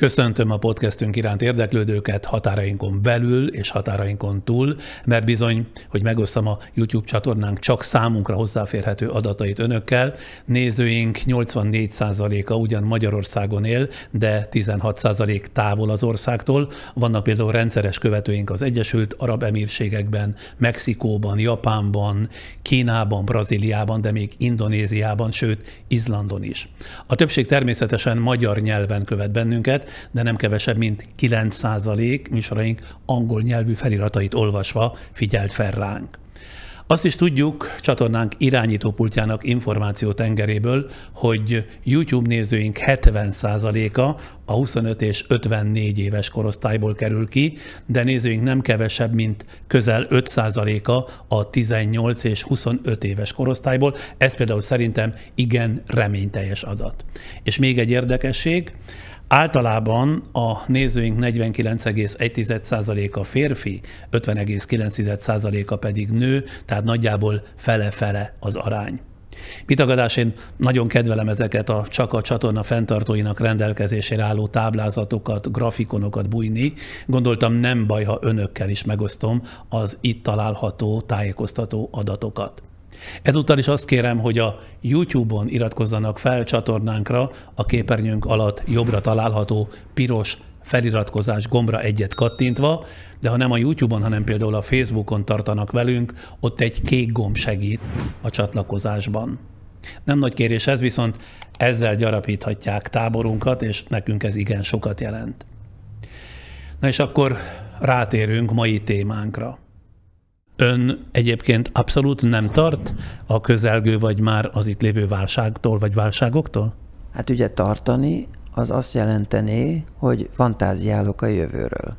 Köszöntöm a podcastünk iránt érdeklődőket határainkon belül és határainkon túl, mert bizony, hogy megosztam a YouTube csatornánk csak számunkra hozzáférhető adatait önökkel. Nézőink 84%-a ugyan Magyarországon él, de 16% távol az országtól. Vannak például rendszeres követőink az Egyesült Arab Emírségekben, Mexikóban, Japánban, Kínában, Brazíliában, de még Indonéziában, sőt Izlandon is. A többség természetesen magyar nyelven követ bennünket, de nem kevesebb, mint 9% műsoraink angol nyelvű feliratait olvasva figyelt fel ránk. Azt is tudjuk csatornánk irányítópultjának információ tengeréből, hogy YouTube nézőink 70%-a a 25 és 54 éves korosztályból kerül ki, de nézőink nem kevesebb, mint közel 5%-a a 18 és 25 éves korosztályból. Ez például szerintem igen reményteljes adat. És még egy érdekesség, Általában a nézőink 49,1%-a férfi, 50,9%-a pedig nő, tehát nagyjából fele-fele az arány. Mitagadás, én nagyon kedvelem ezeket a csak a csatorna fenntartóinak rendelkezésére álló táblázatokat, grafikonokat bújni. Gondoltam nem baj, ha önökkel is megosztom az itt található tájékoztató adatokat. Ezúttal is azt kérem, hogy a YouTube-on iratkozzanak fel csatornánkra a képernyőnk alatt jobbra található piros feliratkozás gombra egyet kattintva, de ha nem a YouTube-on, hanem például a Facebookon tartanak velünk, ott egy kék gomb segít a csatlakozásban. Nem nagy kérés ez, viszont ezzel gyarapíthatják táborunkat, és nekünk ez igen sokat jelent. Na és akkor rátérünk mai témánkra. Ön egyébként abszolút nem tart a közelgő, vagy már az itt lévő válságtól, vagy válságoktól? Hát ugye tartani az azt jelenteni, hogy fantáziálok a jövőről.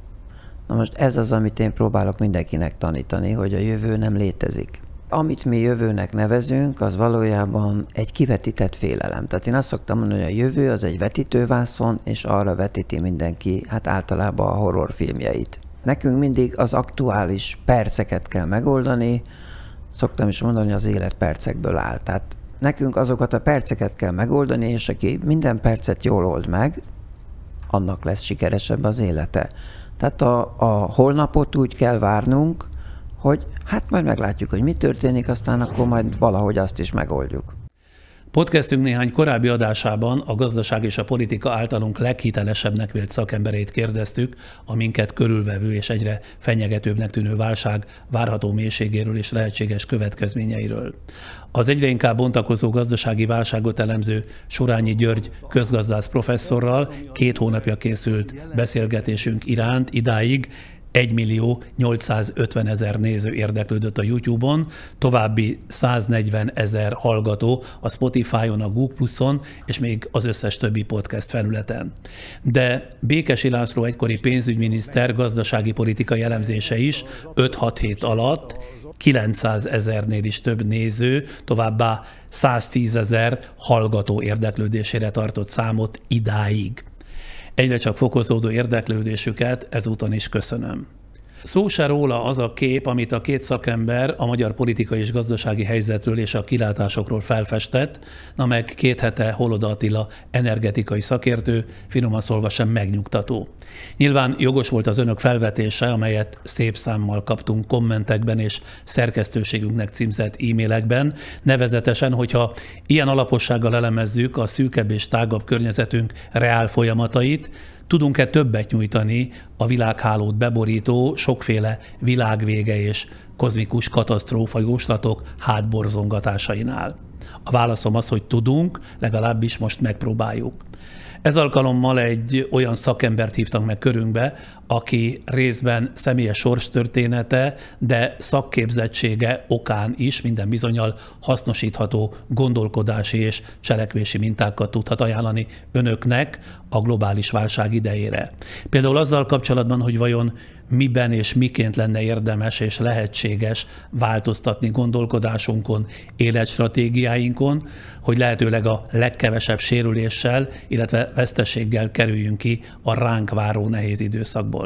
Na most ez az, amit én próbálok mindenkinek tanítani, hogy a jövő nem létezik. Amit mi jövőnek nevezünk, az valójában egy kivetített félelem. Tehát én azt szoktam mondani, hogy a jövő az egy vetítővászon, és arra vetíti mindenki, hát általában a horrorfilmjeit. Nekünk mindig az aktuális perceket kell megoldani, szoktam is mondani, hogy az élet percekből áll. Tehát nekünk azokat a perceket kell megoldani, és aki minden percet jól old meg, annak lesz sikeresebb az élete. Tehát a, a holnapot úgy kell várnunk, hogy hát majd meglátjuk, hogy mi történik, aztán akkor majd valahogy azt is megoldjuk. Podcastünk néhány korábbi adásában a gazdaság és a politika általunk leghitelesebbnek vélt szakemberét kérdeztük a minket körülvevő és egyre fenyegetőbbnek tűnő válság várható mélységéről és lehetséges következményeiről. Az egyre inkább bontakozó gazdasági válságot elemző Sorányi György közgazdász professzorral két hónapja készült beszélgetésünk iránt idáig 1 millió 850 ezer néző érdeklődött a YouTube-on, további 140 ezer hallgató a Spotify-on, a Google Plus-on, és még az összes többi podcast felületen. De Békesi László egykori pénzügyminiszter gazdasági politika jellemzése is 5-6 hét alatt 900 ezernél is több néző, továbbá 110 ezer hallgató érdeklődésére tartott számot idáig egyre csak fokozódó érdeklődésüket ezúton is köszönöm. Szó se róla az a kép, amit a két szakember a magyar politikai és gazdasági helyzetről és a kilátásokról felfestett, na meg két hete Holoda Attila energetikai szakértő, finoman szólva sem megnyugtató. Nyilván jogos volt az önök felvetése, amelyet szép számmal kaptunk kommentekben és szerkesztőségünknek címzett e-mailekben, nevezetesen, hogyha ilyen alapossággal elemezzük a szűkebb és tágabb környezetünk reál folyamatait, Tudunk-e többet nyújtani a világhálót beborító sokféle világvége és kozmikus katasztrófa jóslatok hátborzongatásainál? A válaszom az, hogy tudunk, legalábbis most megpróbáljuk. Ez alkalommal egy olyan szakembert hívtak meg körünkbe, aki részben személyes sorstörténete, de szakképzettsége okán is minden bizonyal hasznosítható gondolkodási és cselekvési mintákat tudhat ajánlani önöknek a globális válság idejére. Például azzal kapcsolatban, hogy vajon miben és miként lenne érdemes és lehetséges változtatni gondolkodásunkon, életstratégiáinkon, hogy lehetőleg a legkevesebb sérüléssel, illetve veszteséggel kerüljünk ki a ránk váró nehéz időszakból.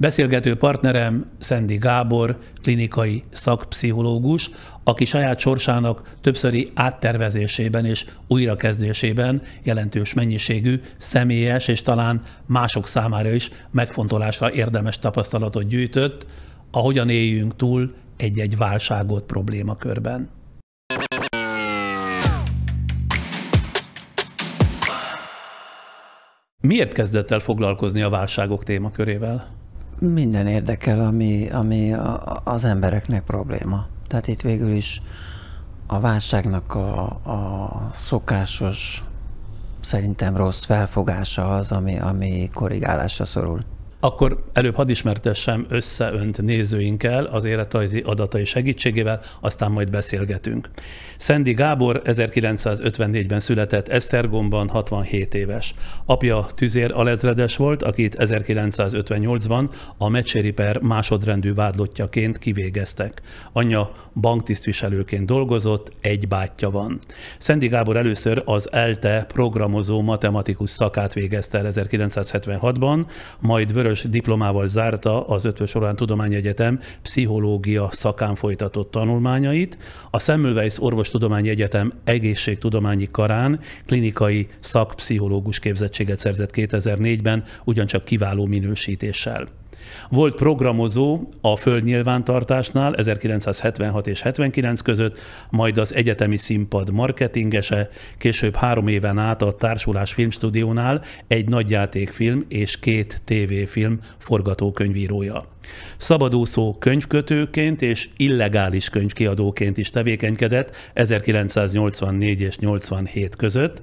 Beszélgető partnerem Szendi Gábor, klinikai szakpszichológus, aki saját sorsának többszöri áttervezésében és újrakezdésében jelentős mennyiségű, személyes és talán mások számára is megfontolásra érdemes tapasztalatot gyűjtött, ahogyan éljünk túl egy-egy válságot problémakörben. Miért kezdett el foglalkozni a válságok témakörével? Minden érdekel, ami, ami az embereknek probléma. Tehát itt végül is a válságnak a, a szokásos, szerintem rossz felfogása az, ami, ami korrigálásra szorul. Akkor előbb hadd ismertessem összeönt nézőinkkel az életrajzi adatai segítségével, aztán majd beszélgetünk. Szendi Gábor 1954-ben született Esztergomban, 67 éves. Apja tüzér alezredes volt, akit 1958-ban a Mecséri per másodrendű vádlottjaként kivégeztek. Anyja banktisztviselőként dolgozott, egy bátyja van. Szendi Gábor először az ELTE programozó matematikus szakát végezte el 1976-ban, majd vörös diplomával zárta az Ötvös Orán Tudományegyetem pszichológia szakán folytatott tanulmányait, a Semmelweis Orvostudományi Egyetem egészségtudományi karán klinikai szakpszichológus képzettséget szerzett 2004-ben, ugyancsak kiváló minősítéssel. Volt programozó a földnyilvántartásnál 1976 és 79 között, majd az egyetemi színpad marketingese, később három éven át a Társulás Filmstúdiónál egy nagyjátékfilm és két tévéfilm forgatókönyvírója. Szabadúszó könyvkötőként és illegális könyvkiadóként is tevékenykedett 1984 és 87 között,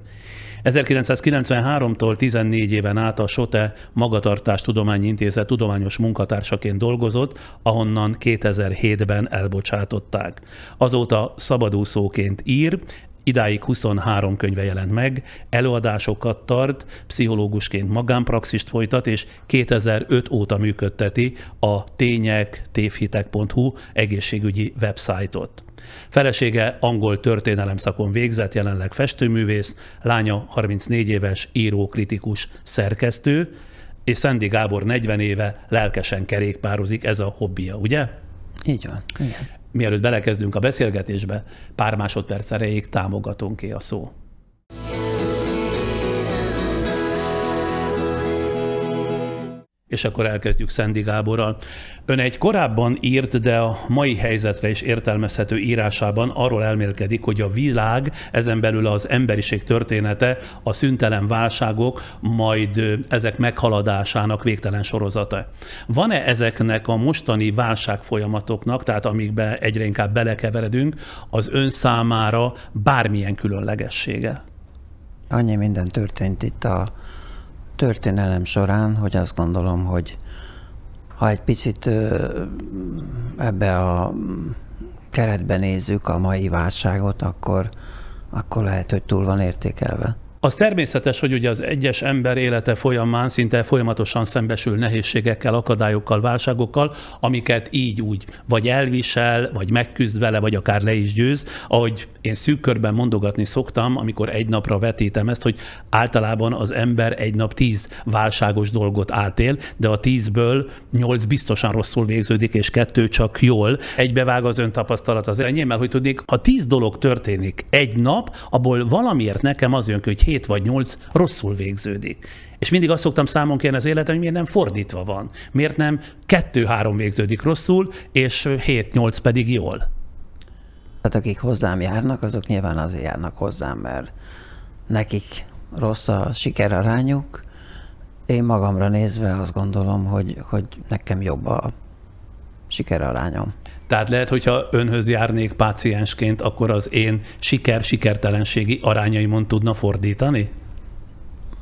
1993-tól 14 éven át a SOTE Magatartás Tudományi Intézet tudományos munkatársaként dolgozott, ahonnan 2007-ben elbocsátották. Azóta szabadúszóként ír, Idáig 23 könyve jelent meg, előadásokat tart, pszichológusként magánpraxist folytat, és 2005 óta működteti a tények tévhitek.hu egészségügyi websájtot. Felesége angol történelem szakon végzett, jelenleg festőművész, lánya 34 éves író, kritikus, szerkesztő, és Szendi Gábor 40 éve lelkesen kerékpározik, ez a hobbija, ugye? Így van, igen. Mielőtt belekezdünk a beszélgetésbe, pár másodperc erejéig támogatunk ki a szó. És akkor elkezdjük Szendi Gáborral. Ön egy korábban írt, de a mai helyzetre is értelmezhető írásában arról elmélkedik, hogy a világ, ezen belül az emberiség története, a szüntelen válságok, majd ezek meghaladásának végtelen sorozata. Van-e ezeknek a mostani válságfolyamatoknak, tehát amikbe egyre inkább belekeveredünk, az ön számára bármilyen különlegessége? Annyi minden történt itt a történelem során, hogy azt gondolom, hogy ha egy picit ebbe a keretben nézzük a mai válságot, akkor, akkor lehet, hogy túl van értékelve. Az természetes, hogy ugye az egyes ember élete folyamán szinte folyamatosan szembesül nehézségekkel, akadályokkal, válságokkal, amiket így úgy vagy elvisel, vagy megküzd vele, vagy akár le is győz. Ahogy én szűk körben mondogatni szoktam, amikor egy napra vetítem ezt, hogy általában az ember egy nap tíz válságos dolgot átél, de a tízből nyolc biztosan rosszul végződik, és kettő csak jól. Egybevág az ön tapasztalat az enyém, mert hogy tudnék, ha tíz dolog történik egy nap, abból valamiért nekem az jön, hogy hét vagy nyolc rosszul végződik. És mindig azt szoktam számon kérni az életem, hogy miért nem fordítva van. Miért nem kettő-három végződik rosszul, és hét-nyolc pedig jól. Tehát akik hozzám járnak, azok nyilván azért járnak hozzám, mert nekik rossz a sikerarányuk. Én magamra nézve azt gondolom, hogy, hogy nekem jobb a sikerarányom. Tehát lehet, hogyha önhöz járnék páciensként, akkor az én siker-sikertelenségi arányaimon tudna fordítani?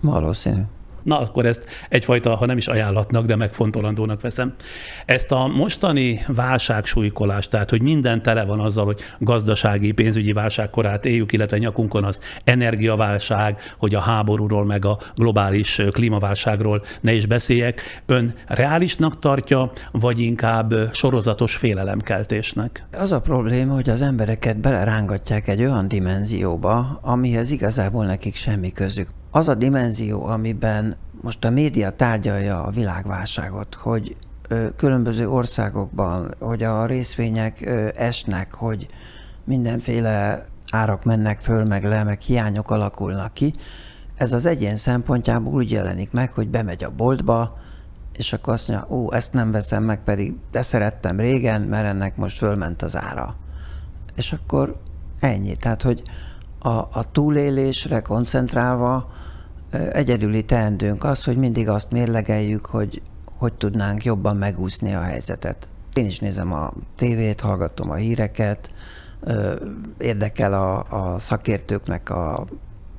Valószínű. Na, akkor ezt egyfajta, ha nem is ajánlatnak, de megfontolandónak veszem. Ezt a mostani válságsúlykolást, tehát hogy minden tele van azzal, hogy gazdasági, pénzügyi válságkorát éljük, illetve nyakunkon az energiaválság, hogy a háborúról, meg a globális klímaválságról ne is beszéljek. Ön reálisnak tartja, vagy inkább sorozatos félelemkeltésnek? Az a probléma, hogy az embereket belerángatják egy olyan dimenzióba, amihez igazából nekik semmi közük az a dimenzió, amiben most a média tárgyalja a világválságot, hogy különböző országokban, hogy a részvények esnek, hogy mindenféle árak mennek föl, meg le, meg hiányok alakulnak ki. Ez az egyén szempontjából úgy jelenik meg, hogy bemegy a boltba, és akkor azt mondja, ó, ezt nem veszem meg, pedig de szerettem régen, mert ennek most fölment az ára. És akkor ennyi. Tehát, hogy a, a túlélésre koncentrálva egyedüli teendőnk az, hogy mindig azt mérlegeljük, hogy hogy tudnánk jobban megúszni a helyzetet. Én is nézem a tévét, hallgatom a híreket, érdekel a, a szakértőknek a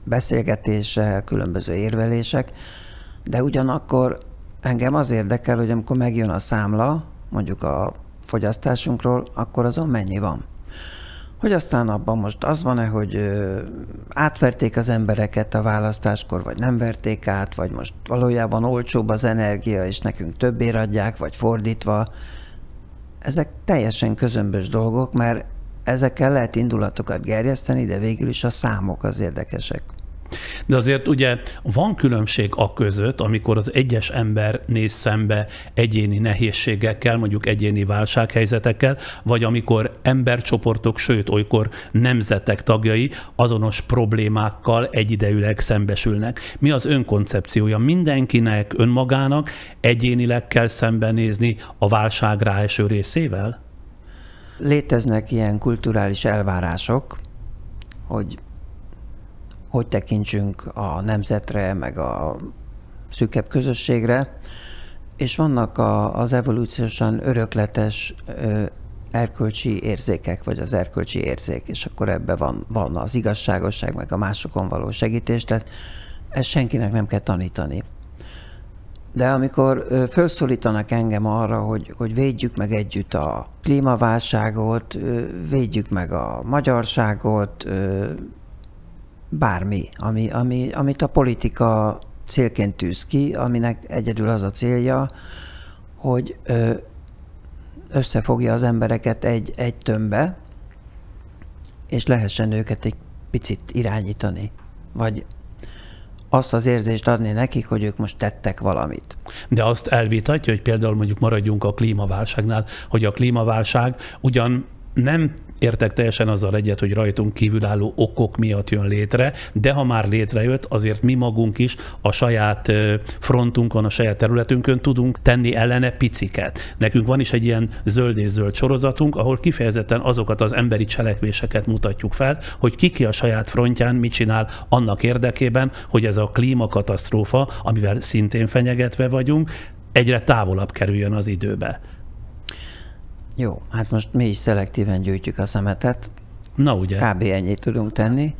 beszélgetése, különböző érvelések, de ugyanakkor engem az érdekel, hogy amikor megjön a számla, mondjuk a fogyasztásunkról, akkor azon mennyi van. Hogy aztán abban most az van-e, hogy átverték az embereket a választáskor, vagy nem verték át, vagy most valójában olcsóbb az energia, és nekünk többé adják, vagy fordítva. Ezek teljesen közömbös dolgok, mert ezekkel lehet indulatokat gerjeszteni, de végül is a számok az érdekesek. De azért ugye van különbség a között, amikor az egyes ember néz szembe egyéni nehézségekkel, mondjuk egyéni válsághelyzetekkel, vagy amikor embercsoportok, sőt, olykor nemzetek tagjai azonos problémákkal egyidejűleg szembesülnek. Mi az önkoncepciója? Mindenkinek, önmagának egyénileg kell szembenézni a válság ráeső részével? Léteznek ilyen kulturális elvárások, hogy hogy tekintsünk a nemzetre, meg a szűkebb közösségre, és vannak a, az evolúciósan örökletes ö, erkölcsi érzékek, vagy az erkölcsi érzék, és akkor ebbe van, van az igazságosság, meg a másokon való segítés, tehát ezt senkinek nem kell tanítani. De amikor felszólítanak engem arra, hogy, hogy védjük meg együtt a klímaválságot, védjük meg a magyarságot, bármi, ami, ami, amit a politika célként tűz ki, aminek egyedül az a célja, hogy összefogja az embereket egy, egy tömbbe, és lehessen őket egy picit irányítani, vagy azt az érzést adni nekik, hogy ők most tettek valamit. De azt elvitatja, hogy például mondjuk maradjunk a klímaválságnál, hogy a klímaválság ugyan nem értek teljesen azzal egyet, hogy rajtunk kívülálló okok miatt jön létre, de ha már létrejött, azért mi magunk is a saját frontunkon, a saját területünkön tudunk tenni ellene piciket. Nekünk van is egy ilyen zöld és zöld sorozatunk, ahol kifejezetten azokat az emberi cselekvéseket mutatjuk fel, hogy ki ki a saját frontján mit csinál annak érdekében, hogy ez a klímakatasztrófa, amivel szintén fenyegetve vagyunk, egyre távolabb kerüljön az időbe. Jó, hát most mi is szelektíven gyűjtjük a szemetet. Na ugye. Kb. ennyit tudunk tenni.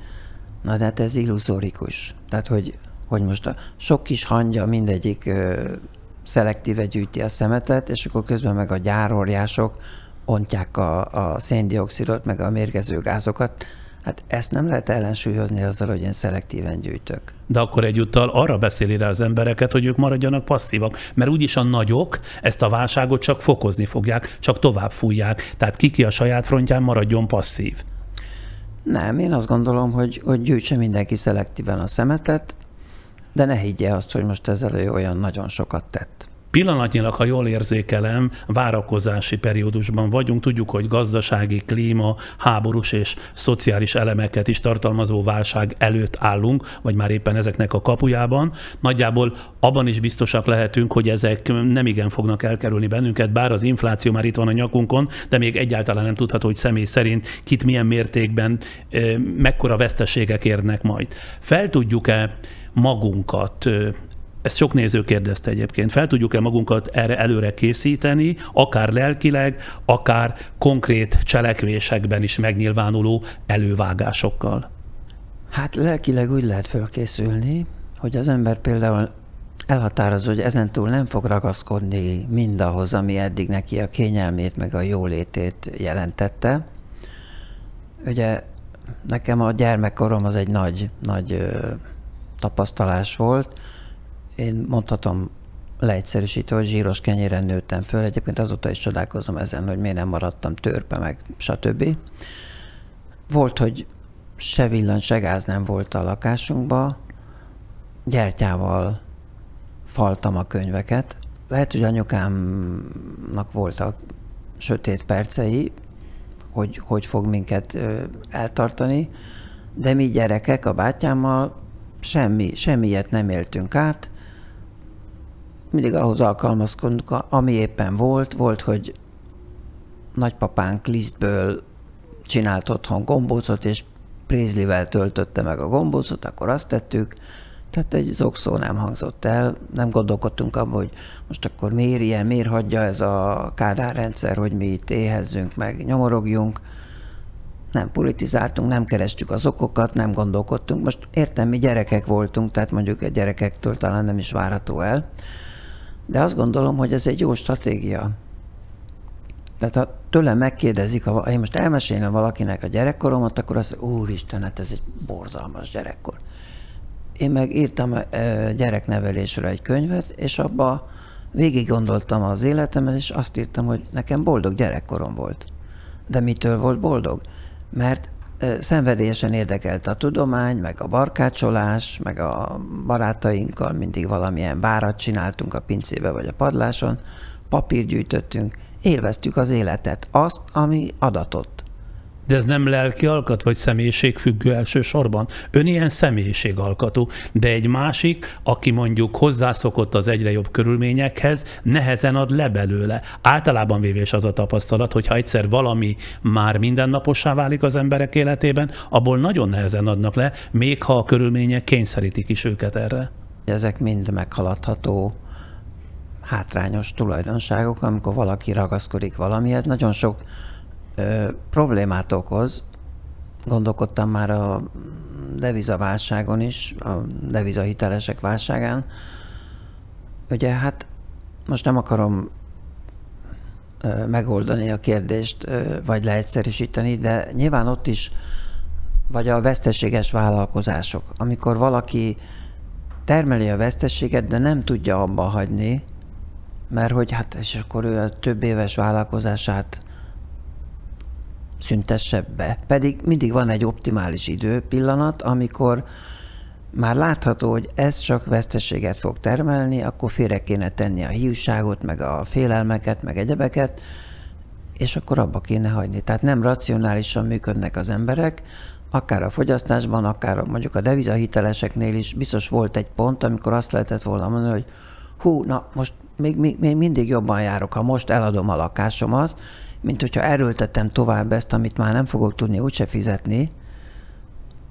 Na de hát ez illuzórikus. Tehát, hogy, hogy most a sok kis hangya mindegyik ö, szelektíve gyűjti a szemetet, és akkor közben meg a gyárorjások ontják a, a széndiokszidot, meg a mérgező gázokat, Hát ezt nem lehet ellensúlyozni azzal, hogy én szelektíven gyűjtök. De akkor egyúttal arra beszéli rá az embereket, hogy ők maradjanak passzívak, mert úgyis a nagyok ezt a válságot csak fokozni fogják, csak tovább fújják. Tehát kiki a saját frontján maradjon passzív. Nem, én azt gondolom, hogy, hogy gyűjtse mindenki szelektíven a szemetet, de ne higgye azt, hogy most ezzel ő olyan nagyon sokat tett. Pillanatnyilag, ha jól érzékelem, várakozási periódusban vagyunk. Tudjuk, hogy gazdasági, klíma, háborús és szociális elemeket is tartalmazó válság előtt állunk, vagy már éppen ezeknek a kapujában. Nagyjából abban is biztosak lehetünk, hogy ezek nem igen fognak elkerülni bennünket, bár az infláció már itt van a nyakunkon, de még egyáltalán nem tudható, hogy személy szerint kit milyen mértékben, mekkora veszteségek érnek majd. Fel tudjuk-e magunkat ezt sok néző kérdezte egyébként. Fel tudjuk-e magunkat erre előre készíteni, akár lelkileg, akár konkrét cselekvésekben is megnyilvánuló elővágásokkal? Hát lelkileg úgy lehet felkészülni, hogy az ember például elhatározza, hogy ezentúl nem fog ragaszkodni mindahhoz, ami eddig neki a kényelmét meg a jólétét jelentette. Ugye nekem a gyermekkorom az egy nagy, nagy tapasztalás volt, én mondhatom leegyszerűsítve, hogy zsíros kenyéren nőttem föl. Egyébként azóta is csodálkozom ezen, hogy miért nem maradtam törpe, meg stb. Volt, hogy se villany, se gáz nem volt a lakásunkba, gyertyával faltam a könyveket. Lehet, hogy anyukámnak voltak sötét percei, hogy hogy fog minket eltartani, de mi gyerekek a bátyámmal semmi, semmiet nem éltünk át, mindig ahhoz alkalmazkodunk, ami éppen volt. Volt, hogy nagypapánk lisztből csinált otthon gombócot, és prézlivel töltötte meg a gombócot, akkor azt tettük, tehát egy zokszó nem hangzott el, nem gondolkodtunk abban, hogy most akkor miért ilyen, miért hagyja ez a kádárrendszer, hogy mi itt éhezzünk, meg nyomorogjunk. Nem politizáltunk, nem kerestük az okokat, nem gondolkodtunk. Most értem, mi gyerekek voltunk, tehát mondjuk egy gyerekektől talán nem is várható el. De azt gondolom, hogy ez egy jó stratégia. Tehát ha tőlem megkérdezik, ha én most elmesélnem valakinek a gyerekkoromat, akkor azt úristen, hát ez egy borzalmas gyerekkor. Én meg írtam gyereknevelésről egy könyvet, és abba végig gondoltam az életemet, és azt írtam, hogy nekem boldog gyerekkorom volt. De mitől volt boldog? Mert szenvedélyesen érdekelte a tudomány, meg a barkácsolás, meg a barátainkkal mindig valamilyen várat csináltunk a pincébe vagy a padláson, papírt gyűjtöttünk, élveztük az életet, azt, ami adatott. De ez nem lelki alkat, vagy személyiségfüggő elsősorban? Ön ilyen személyiségalkatú, de egy másik, aki mondjuk hozzászokott az egyre jobb körülményekhez, nehezen ad le belőle. Általában vévés az a tapasztalat, hogy ha egyszer valami már mindennapossá válik az emberek életében, abból nagyon nehezen adnak le, még ha a körülmények kényszerítik is őket erre. Ezek mind meghaladható hátrányos tulajdonságok, amikor valaki ragaszkodik valamihez. Nagyon sok ö, problémát okoz. Gondolkodtam már a devizaválságon is, a devizahitelesek válságán. Ugye hát most nem akarom ö, megoldani a kérdést, ö, vagy leegyszerűsíteni, de nyilván ott is, vagy a veszteséges vállalkozások, amikor valaki termeli a veszteséget, de nem tudja abba hagyni, mert hogy hát, és akkor ő a több éves vállalkozását szüntesse be. Pedig mindig van egy optimális időpillanat, amikor már látható, hogy ez csak veszteséget fog termelni, akkor félre kéne tenni a hiúságot, meg a félelmeket, meg egyebeket, és akkor abba kéne hagyni. Tehát nem racionálisan működnek az emberek, akár a fogyasztásban, akár mondjuk a devizahiteleseknél is biztos volt egy pont, amikor azt lehetett volna mondani, hogy hú, na most még, még, még mindig jobban járok, ha most eladom a lakásomat, mint hogyha erőltetem tovább ezt, amit már nem fogok tudni úgyse fizetni,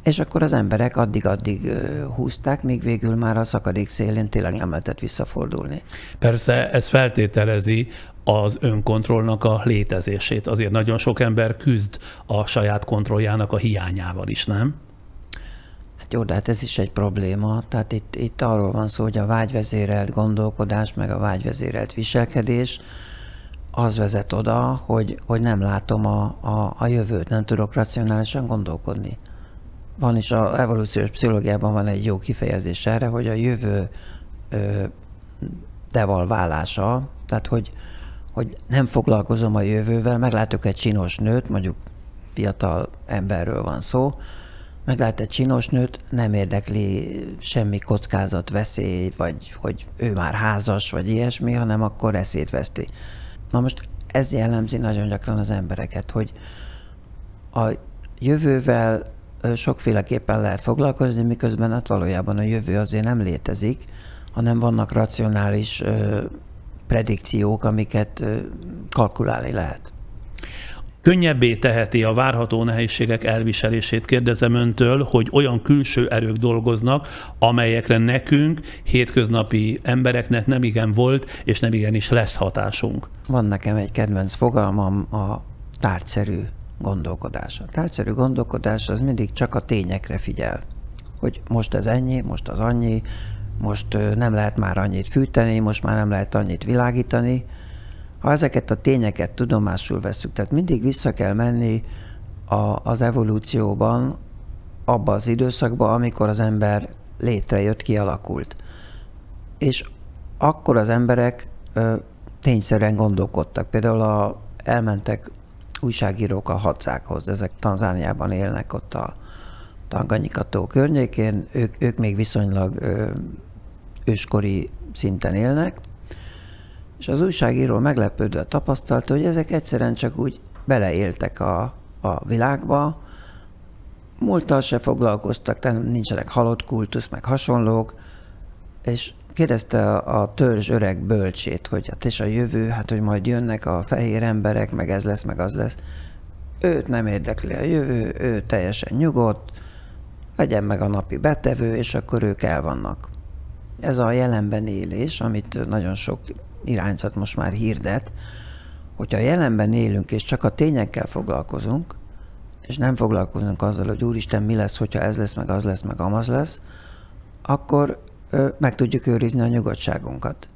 és akkor az emberek addig-addig húzták, míg végül már a szakadék szélén tényleg nem lehetett visszafordulni. Persze ez feltételezi az önkontrollnak a létezését. Azért nagyon sok ember küzd a saját kontrolljának a hiányával is, nem? Hát jó, de hát ez is egy probléma. Tehát itt, itt arról van szó, hogy a vágyvezérelt gondolkodás, meg a vágyvezérelt viselkedés az vezet oda, hogy, hogy nem látom a, a, a jövőt, nem tudok racionálisan gondolkodni. Van is a evolúciós pszichológiában van egy jó kifejezés erre, hogy a jövő ö, devalválása, tehát hogy, hogy nem foglalkozom a jövővel, meglátok egy csinos nőt, mondjuk fiatal emberről van szó, meglát egy csinos nőt, nem érdekli semmi kockázat, veszély, vagy hogy ő már házas, vagy ilyesmi, hanem akkor eszét veszti. Na most ez jellemzi nagyon gyakran az embereket, hogy a jövővel sokféleképpen lehet foglalkozni, miközben hát valójában a jövő azért nem létezik, hanem vannak racionális predikciók, amiket kalkulálni lehet. Könnyebbé teheti a várható nehézségek elviselését, kérdezem öntől, hogy olyan külső erők dolgoznak, amelyekre nekünk, hétköznapi embereknek nem igen volt, és nem igen is lesz hatásunk. Van nekem egy kedvenc fogalmam, a tárgyszerű gondolkodás. A tárgyszerű gondolkodás az mindig csak a tényekre figyel. Hogy most ez ennyi, most az annyi, most nem lehet már annyit fűteni, most már nem lehet annyit világítani, ha ezeket a tényeket tudomásul veszük, tehát mindig vissza kell menni a, az evolúcióban abba az időszakba, amikor az ember létrejött, kialakult. És akkor az emberek ö, tényszerűen gondolkodtak. Például a, elmentek újságírók a hadzákhoz, ezek Tanzániában élnek ott a Tanganyika tó környékén, ők, ők még viszonylag ö, őskori szinten élnek, és az újságíró meglepődve tapasztalta, hogy ezek egyszerűen csak úgy beleéltek a, a világba, múlttal se foglalkoztak, tehát nincsenek halott kultusz, meg hasonlók, és kérdezte a, a törzs öreg bölcsét, hogy hát és a jövő, hát hogy majd jönnek a fehér emberek, meg ez lesz, meg az lesz. Őt nem érdekli a jövő, ő teljesen nyugodt, legyen meg a napi betevő, és akkor ők el vannak. Ez a jelenben élés, amit nagyon sok irányzat most már hirdet, hogyha jelenben élünk, és csak a tényekkel foglalkozunk, és nem foglalkozunk azzal, hogy úristen, mi lesz, hogyha ez lesz, meg az lesz, meg amaz lesz, akkor ö, meg tudjuk őrizni a nyugodtságunkat.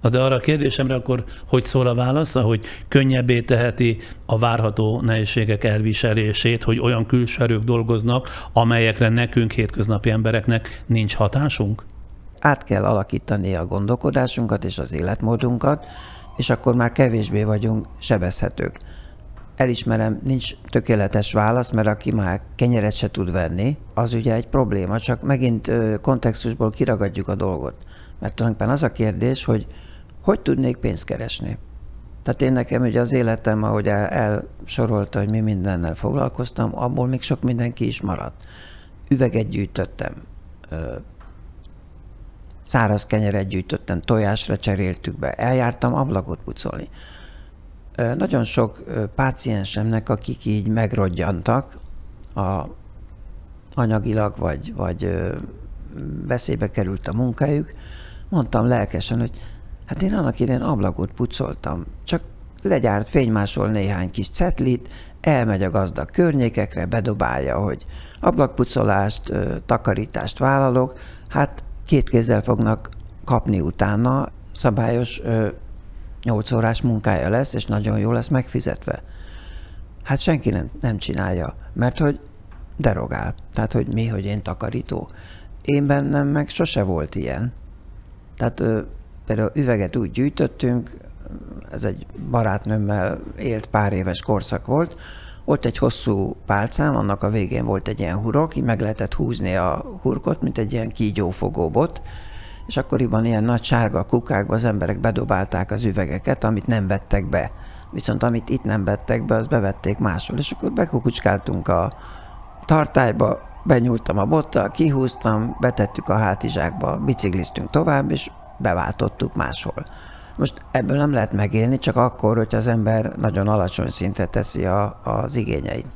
Na de arra a kérdésemre akkor hogy szól a válasz, hogy könnyebbé teheti a várható nehézségek elviselését, hogy olyan külső erők dolgoznak, amelyekre nekünk hétköznapi embereknek nincs hatásunk? Át kell alakítani a gondolkodásunkat és az életmódunkat, és akkor már kevésbé vagyunk sebezhetők. Elismerem, nincs tökéletes válasz, mert aki már kenyeret se tud venni, az ugye egy probléma, csak megint kontextusból kiragadjuk a dolgot. Mert tulajdonképpen az a kérdés, hogy hogy tudnék pénzt keresni. Tehát én nekem ugye az életem, ahogy elsorolta, hogy mi mindennel foglalkoztam, abból még sok mindenki is maradt. Üveget gyűjtöttem, száraz kenyeret gyűjtöttem, tojásra cseréltük be, eljártam ablakot pucolni. Nagyon sok páciensemnek, akik így megrodjantak a anyagilag, vagy, vagy veszélybe került a munkájuk, mondtam lelkesen, hogy hát én annak idején ablakot pucoltam, csak legyárt fénymásol néhány kis cetlit, elmegy a gazda környékekre, bedobálja, hogy ablakpucolást, takarítást vállalok, hát két kézzel fognak kapni utána, szabályos 8 órás munkája lesz, és nagyon jó lesz megfizetve. Hát senki nem, nem csinálja, mert hogy derogál. Tehát, hogy mi, hogy én takarító. Én bennem meg sose volt ilyen. Tehát például üveget úgy gyűjtöttünk, ez egy barátnőmmel élt pár éves korszak volt, ott egy hosszú pálcám, annak a végén volt egy ilyen hurok, így meg lehetett húzni a hurkot, mint egy ilyen kígyófogóbot, és akkoriban ilyen nagy sárga kukákba az emberek bedobálták az üvegeket, amit nem vettek be. Viszont amit itt nem vettek be, az bevették máshol, és akkor bekukucskáltunk a tartályba, benyúltam a bottal, kihúztam, betettük a hátizsákba, bicikliztünk tovább, és beváltottuk máshol. Most ebből nem lehet megélni, csak akkor, hogy az ember nagyon alacsony szintre teszi a, az igényeit.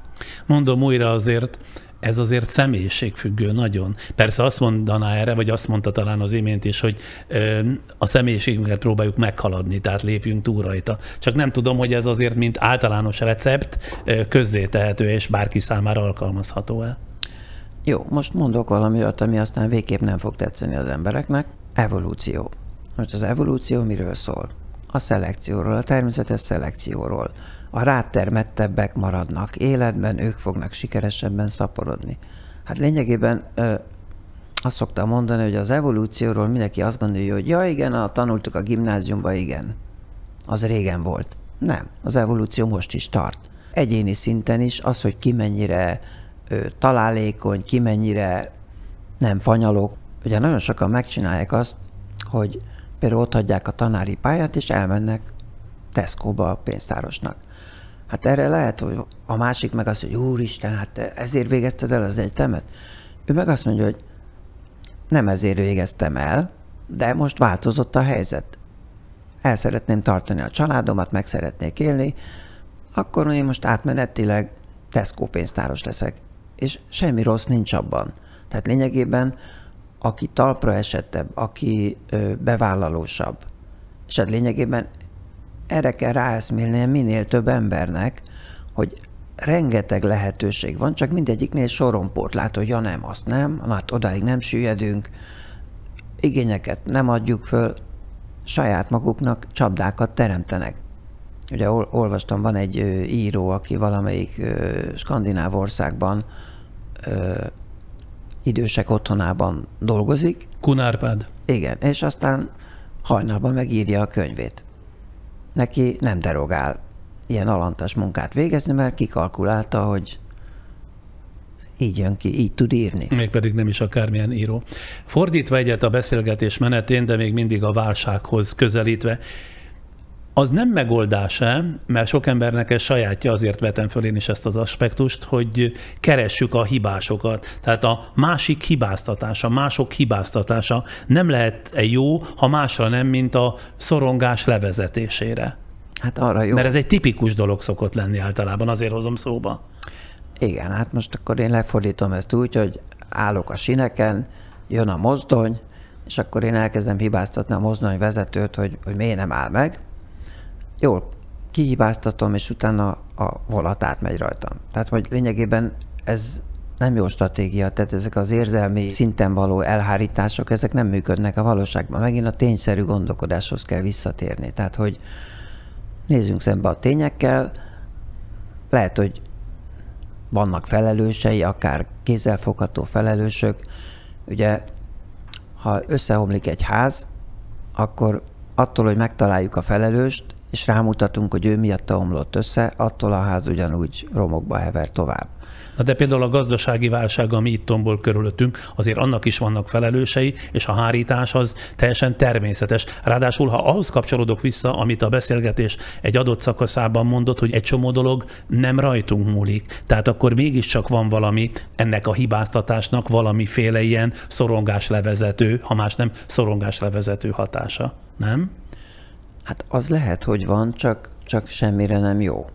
Mondom újra azért, ez azért személyiségfüggő nagyon. Persze azt mondaná erre, vagy azt mondta talán az imént is, hogy ö, a személyiségünket próbáljuk meghaladni, tehát lépjünk túl rajta. Csak nem tudom, hogy ez azért, mint általános recept, közzétehető és bárki számára alkalmazható-e. Jó, most mondok valami olyat, ami aztán végképp nem fog tetszeni az embereknek. Evolúció. Most az evolúció miről szól? A szelekcióról, a természetes szelekcióról. A rátermettebbek maradnak életben, ők fognak sikeresebben szaporodni. Hát lényegében ö, azt szoktam mondani, hogy az evolúcióról mindenki azt gondolja, hogy ja igen, a, tanultuk a gimnáziumban, igen. Az régen volt. Nem, az evolúció most is tart. Egyéni szinten is az, hogy ki mennyire ö, találékony, ki mennyire nem fanyalok. Ugye nagyon sokan megcsinálják azt, hogy például ott hagyják a tanári pályát, és elmennek Tesco-ba a pénztárosnak. Hát erre lehet, hogy a másik meg az, hogy úristen, hát ezért végezted el az egyetemet. Ő meg azt mondja, hogy nem ezért végeztem el, de most változott a helyzet. El szeretném tartani a családomat, meg szeretnék élni, akkor én most átmenetileg Tesco pénztáros leszek. És semmi rossz nincs abban. Tehát lényegében aki talpra esettebb, aki bevállalósabb. És hát lényegében erre kell ráeszmélnie minél több embernek, hogy rengeteg lehetőség van, csak mindegyiknél soromport lát, hogy ja nem, azt nem, hát odáig nem süllyedünk, igényeket nem adjuk föl, saját maguknak csapdákat teremtenek. Ugye olvastam, van egy író, aki valamelyik skandináv országban idősek otthonában dolgozik. Kunárpád. Igen, és aztán hajnalban megírja a könyvét. Neki nem derogál ilyen alantas munkát végezni, mert kikalkulálta, hogy így jön ki, így tud írni. Mégpedig nem is akármilyen író. Fordítva egyet a beszélgetés menetén, de még mindig a válsághoz közelítve, az nem megoldás-e, mert sok embernek ez sajátja, azért vetem föl én is ezt az aspektust, hogy keressük a hibásokat. Tehát a másik hibáztatása, mások hibáztatása nem lehet -e jó, ha másra nem, mint a szorongás levezetésére. Hát arra jó. Mert ez egy tipikus dolog szokott lenni általában, azért hozom szóba. Igen, hát most akkor én lefordítom ezt úgy, hogy állok a sineken, jön a mozdony, és akkor én elkezdem hibáztatni a mozdony vezetőt, hogy, hogy miért nem áll meg. Jól kihibáztatom, és utána a volat átmegy rajtam. Tehát, hogy lényegében ez nem jó stratégia, tehát ezek az érzelmi szinten való elhárítások, ezek nem működnek a valóságban. Megint a tényszerű gondolkodáshoz kell visszatérni. Tehát, hogy nézzünk szembe a tényekkel, lehet, hogy vannak felelősei, akár kézzelfogható felelősök. Ugye, ha összeomlik egy ház, akkor attól, hogy megtaláljuk a felelőst, és rámutatunk, hogy ő miatta omlott össze, attól a ház ugyanúgy romokba hever tovább. Na de például a gazdasági válság, ami itt tombol körülöttünk, azért annak is vannak felelősei, és a hárítás az teljesen természetes. Ráadásul, ha ahhoz kapcsolódok vissza, amit a beszélgetés egy adott szakaszában mondott, hogy egy csomó dolog nem rajtunk múlik, tehát akkor mégiscsak van valami ennek a hibáztatásnak valamiféle ilyen szorongáslevezető, ha más nem, szorongáslevezető hatása, nem? Hát az lehet, hogy van, csak, csak semmire nem jó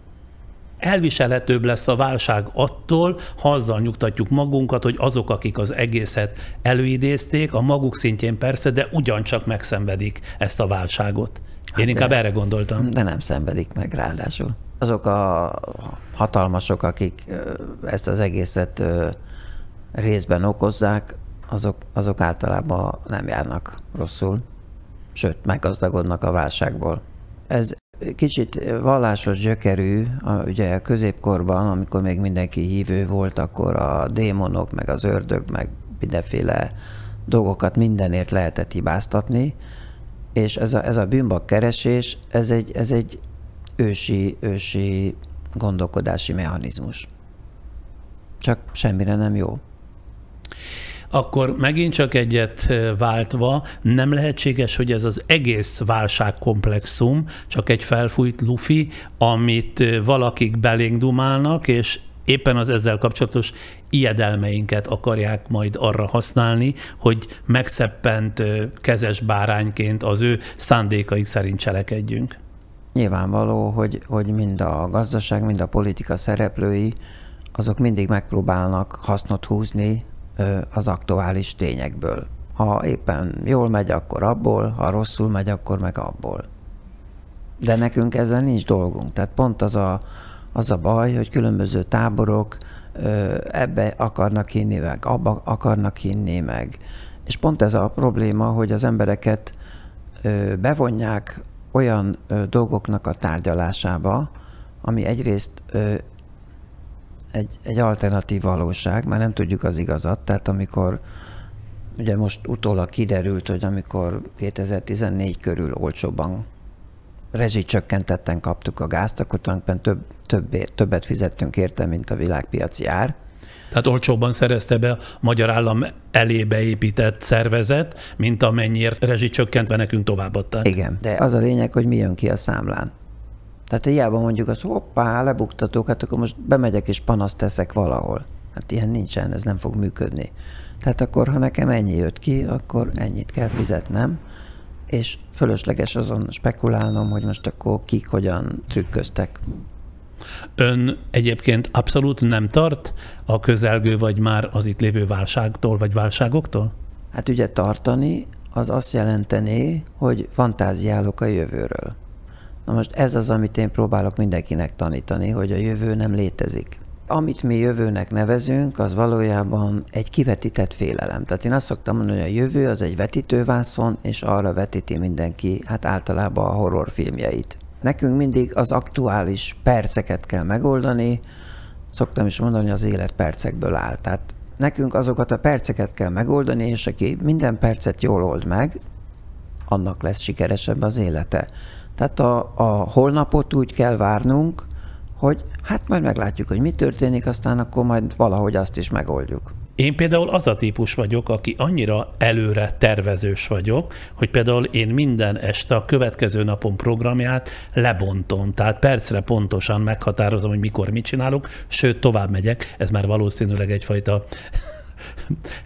elviselhetőbb lesz a válság attól, ha azzal nyugtatjuk magunkat, hogy azok, akik az egészet előidézték, a maguk szintjén persze, de ugyancsak megszenvedik ezt a válságot. Hát Én inkább de, erre gondoltam. De nem szenvedik meg ráadásul. Azok a hatalmasok, akik ezt az egészet részben okozzák, azok, azok általában nem járnak rosszul, sőt, meggazdagodnak a válságból. Ez Kicsit vallásos gyökerű, ugye a középkorban, amikor még mindenki hívő volt, akkor a démonok, meg az ördög, meg mindenféle dolgokat mindenért lehetett hibáztatni, és ez a, ez a bűnbak keresés, ez egy, ez egy ősi, ősi gondolkodási mechanizmus. Csak semmire nem jó akkor megint csak egyet váltva nem lehetséges, hogy ez az egész válságkomplexum csak egy felfújt lufi, amit valakik belénk dumálnak, és éppen az ezzel kapcsolatos ijedelmeinket akarják majd arra használni, hogy megszeppent kezes bárányként az ő szándékaik szerint cselekedjünk. Nyilvánvaló, hogy, hogy mind a gazdaság, mind a politika szereplői, azok mindig megpróbálnak hasznot húzni az aktuális tényekből. Ha éppen jól megy, akkor abból, ha rosszul megy, akkor meg abból. De nekünk ezzel nincs dolgunk. Tehát pont az a, az a baj, hogy különböző táborok ebbe akarnak hinni, meg abba akarnak hinni, meg. És pont ez a probléma, hogy az embereket bevonják olyan dolgoknak a tárgyalásába, ami egyrészt egy, egy alternatív valóság, már nem tudjuk az igazat, tehát amikor ugye most utólag kiderült, hogy amikor 2014 körül olcsóban rezsicsökkentetten kaptuk a gázt, akkor tulajdonképpen több, több, többet fizettünk érte, mint a világpiaci ár. Tehát olcsóbban szerezte be a magyar állam elébe épített szervezet, mint amennyiért rezsicsökkentve nekünk továbbadták. Igen, de az a lényeg, hogy mi jön ki a számlán. Tehát hiába mondjuk az, hoppá, lebuktatók, hát akkor most bemegyek és panaszt teszek valahol. Hát ilyen nincsen, ez nem fog működni. Tehát akkor, ha nekem ennyi jött ki, akkor ennyit kell fizetnem, és fölösleges azon spekulálnom, hogy most akkor kik hogyan trükköztek. Ön egyébként abszolút nem tart a közelgő, vagy már az itt lévő válságtól, vagy válságoktól? Hát ugye tartani, az azt jelenteni, hogy fantáziálok a jövőről. Na most ez az, amit én próbálok mindenkinek tanítani, hogy a jövő nem létezik. Amit mi jövőnek nevezünk, az valójában egy kivetített félelem. Tehát én azt szoktam mondani, hogy a jövő az egy vetítővászon, és arra vetíti mindenki, hát általában a horrorfilmjeit. Nekünk mindig az aktuális perceket kell megoldani, szoktam is mondani, hogy az élet percekből áll. Tehát nekünk azokat a perceket kell megoldani, és aki minden percet jól old meg, annak lesz sikeresebb az élete. Tehát a, a holnapot úgy kell várnunk, hogy hát majd meglátjuk, hogy mi történik, aztán akkor majd valahogy azt is megoldjuk. Én például az a típus vagyok, aki annyira előre tervezős vagyok, hogy például én minden este a következő napon programját lebontom, tehát percre pontosan meghatározom, hogy mikor mit csinálok, sőt tovább megyek, ez már valószínűleg egyfajta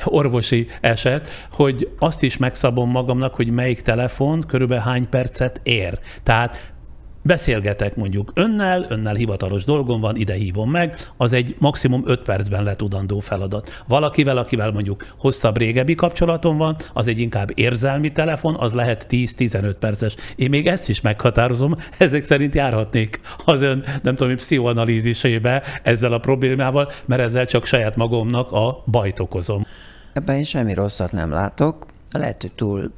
orvosi eset, hogy azt is megszabom magamnak, hogy melyik telefon körülbelül hány percet ér. Tehát beszélgetek mondjuk önnel, önnel hivatalos dolgom van, ide hívom meg, az egy maximum 5 percben letudandó feladat. Valakivel, akivel mondjuk hosszabb régebbi kapcsolatom van, az egy inkább érzelmi telefon, az lehet 10-15 perces. Én még ezt is meghatározom, ezek szerint járhatnék az ön, nem tudom, pszichoanalízisébe ezzel a problémával, mert ezzel csak saját magamnak a bajt okozom. Ebben én semmi rosszat nem látok. Lehet, hogy túl,